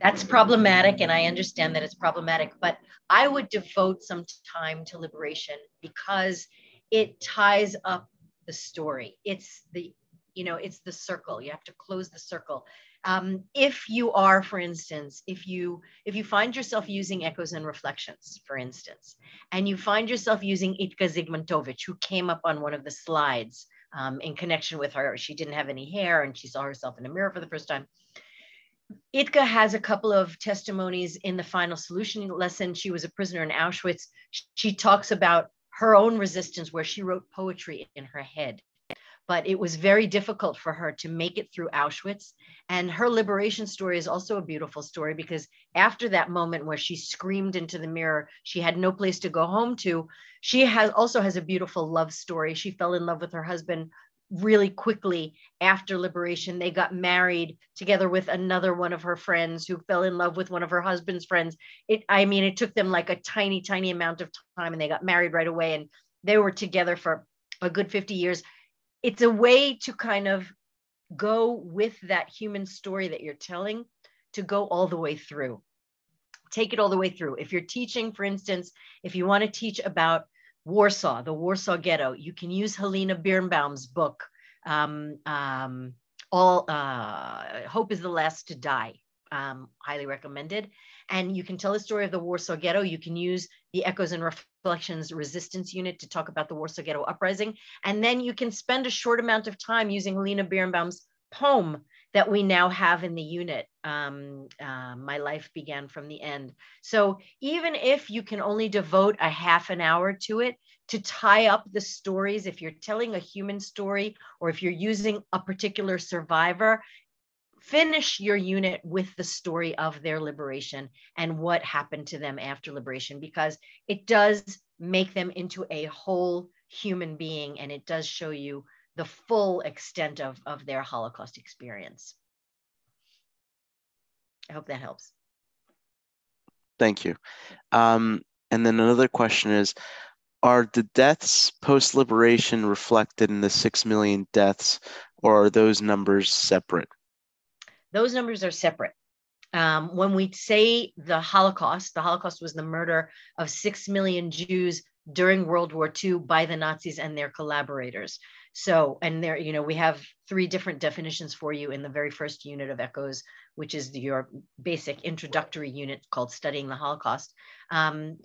That's problematic. And I understand that it's problematic, but I would devote some time to liberation because it ties up the story. It's the, you know, it's the circle. You have to close the circle um, if you are for instance if you if you find yourself using echoes and reflections for instance and you find yourself using itka Zygmuntowicz who came up on one of the slides um, in connection with her she didn't have any hair and she saw herself in a mirror for the first time Itka has a couple of testimonies in the final solution lesson. She was a prisoner in Auschwitz. She talks about her own resistance, where she wrote poetry in her head but it was very difficult for her to make it through Auschwitz. And her liberation story is also a beautiful story because after that moment where she screamed into the mirror, she had no place to go home to. She has also has a beautiful love story. She fell in love with her husband really quickly after liberation. They got married together with another one of her friends who fell in love with one of her husband's friends. It, I mean, it took them like a tiny, tiny amount of time and they got married right away. And they were together for a good 50 years it's a way to kind of go with that human story that you're telling to go all the way through take it all the way through if you're teaching for instance if you want to teach about warsaw the warsaw ghetto. You can use helena birnbaum's book um, um, all uh, hope is the last to die. Um, highly recommended. And you can tell the story of the warsaw ghetto. You can use the echoes and Reflections Resistance Unit to talk about the Warsaw Ghetto Uprising. And then you can spend a short amount of time using Helena Birnbaum's poem that we now have in the unit. Um, uh, My life began from the end. So even if you can only devote a half an hour to it, to tie up the stories, if you're telling a human story or if you're using a particular survivor, finish your unit with the story of their liberation and what happened to them after liberation because it does make them into a whole human being and it does show you the full extent of, of their Holocaust experience. I hope that helps. Thank you. Um, and then another question is Are the deaths post liberation reflected in the 6 million deaths, or are those numbers separate? Those numbers are separate. Um, when we say the Holocaust, the Holocaust was the murder of six million Jews during World War II by the Nazis and their collaborators. So, and there, you know, we have three different definitions for you in the very first unit of ECHOES, which is your basic introductory unit called Studying the Holocaust. Um,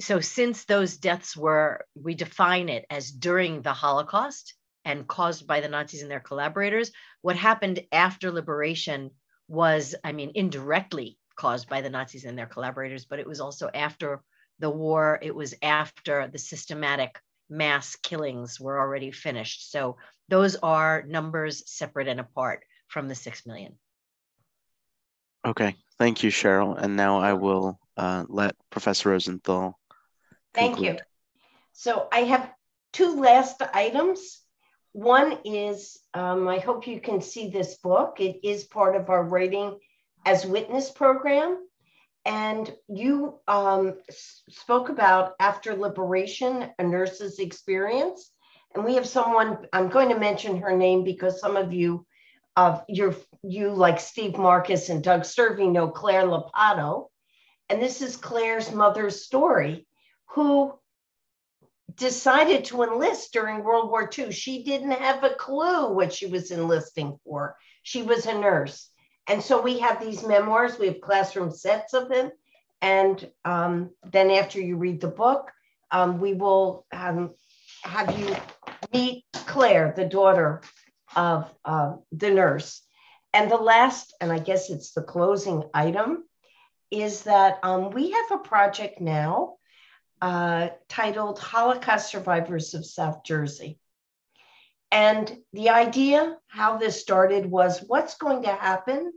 so, since those deaths were, we define it as during the Holocaust, and caused by the Nazis and their collaborators. What happened after liberation was, I mean, indirectly caused by the Nazis and their collaborators, but it was also after the war. It was after the systematic mass killings were already finished. So those are numbers separate and apart from the 6 million. Okay, thank you, Sheryl. And now I will uh, let Professor Rosenthal. Thank you. So I have two last items. One is, um, I hope you can see this book. It is part of our Writing as Witness program. And you um, spoke about after liberation, a nurse's experience. And we have someone, I'm going to mention her name because some of you, uh, you're, you like Steve Marcus and Doug Sturvey know Claire Lapato. And this is Claire's mother's story, who decided to enlist during World War II. She didn't have a clue what she was enlisting for. She was a nurse. And so we have these memoirs, we have classroom sets of them. And um, then after you read the book, um, we will um, have you meet Claire, the daughter of uh, the nurse. And the last, and I guess it's the closing item, is that um, we have a project now uh, titled Holocaust Survivors of South Jersey. And the idea, how this started, was what's going to happen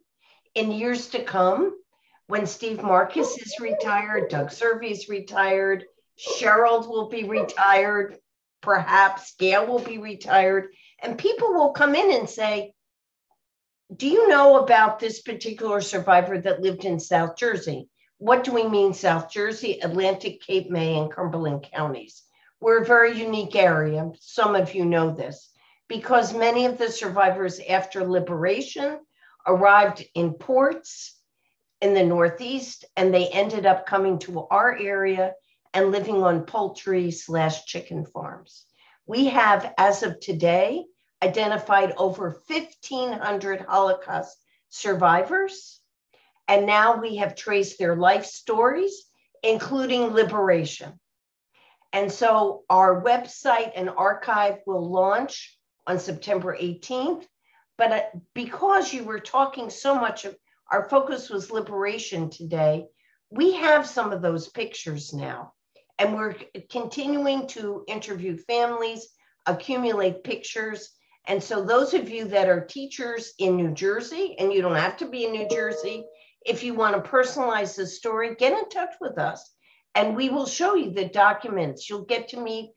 in years to come when Steve Marcus is retired, Doug Sturvey is retired, Cheryl will be retired, perhaps Gail will be retired, and people will come in and say, Do you know about this particular survivor that lived in South Jersey? What do we mean, South Jersey, Atlantic, Cape May, and Cumberland counties? We're a very unique area. Some of you know this because many of the survivors after liberation arrived in ports in the Northeast and they ended up coming to our area and living on poultry slash chicken farms. We have, as of today, identified over 1,500 Holocaust survivors. And now we have traced their life stories, including liberation. And so our website and archive will launch on September 18th. But uh, because you were talking so much of our focus was liberation today, we have some of those pictures now. And we're continuing to interview families, accumulate pictures. And so, those of you that are teachers in New Jersey, and you don't have to be in New Jersey, if you want to personalize the story, get in touch with us and we will show you the documents. You'll get to meet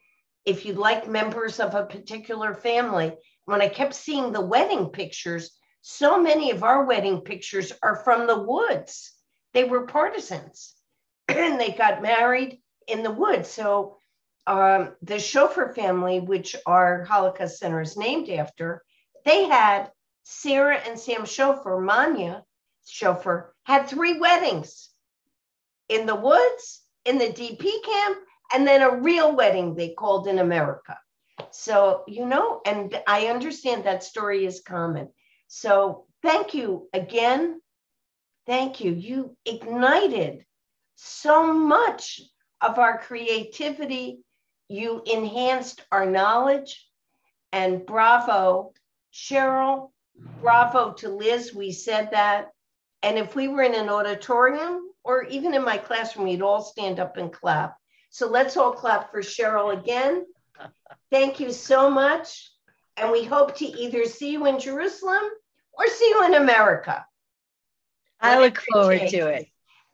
if you like members of a particular family. When I kept seeing the wedding pictures, so many of our wedding pictures are from the woods. They were partisans and they got married in the woods. So um, the Schoffer family, which our Holocaust Center is named after, they had Sara and Sam Schoffer, Manya Schoffer, had three weddings in the woods, in the DP camp, and then a real wedding they called in America. So, you know, and I understand that story is common. So, thank you again. Thank you. You ignited so much of our creativity. You enhanced our knowledge. And bravo, Sheryl. Bravo to Liz. We said that. And if we were in an auditorium or even in my classroom, we'd all stand up and clap. So let's all clap for Sheryl again. Thank you so much. And we hope to either see you in Jerusalem or see you in America. I look forward to it.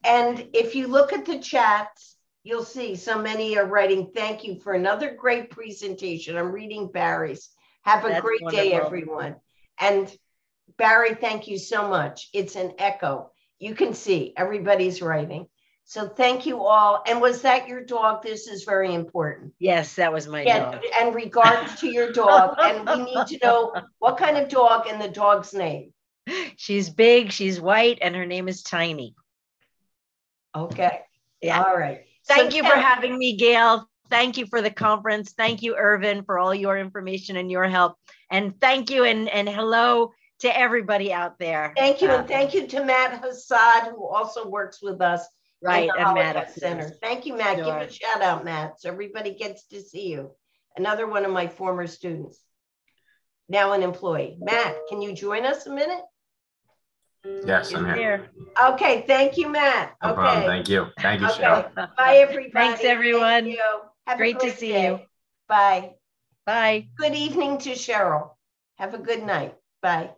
And if you look at the chats, you'll see so many are writing, thank you for another great presentation. I'm reading Barry's. Have a That's great wonderful. day, everyone. And Barry, thank you so much. It's an echo. You can see everybody's writing. So thank you all. And was that your dog? This is very important. Yes, that was my Yeah, dog. and regards to your dog. And we need to know what kind of dog and the dog's name. She's big, she's white, and her name is Tiny. Okay. Yeah. All right. Thank So you for having me, Gail. Thank you for the conference. Thank you, Irvin, for all your information and your help. And thank you and, and hello to everybody out there. Thank you, Uh, and thank you to Matt Hassad, who also works with us. In Right, the and Matt, Holocaust Center. Thank you, Matt. Give a shout out, Matt, so everybody gets to see you. Another one of my former students, now an employee. Matt, can you join us a minute? Yes, I'm here. Okay, thank you, Matt. No okay. problem. Thank you. Thank you, Okay. Sheryl. Bye, everybody. Thanks, everyone. Thank you. Have a Great to see day. you. Bye. Bye. Good evening to Sheryl. Have a good night. Bye.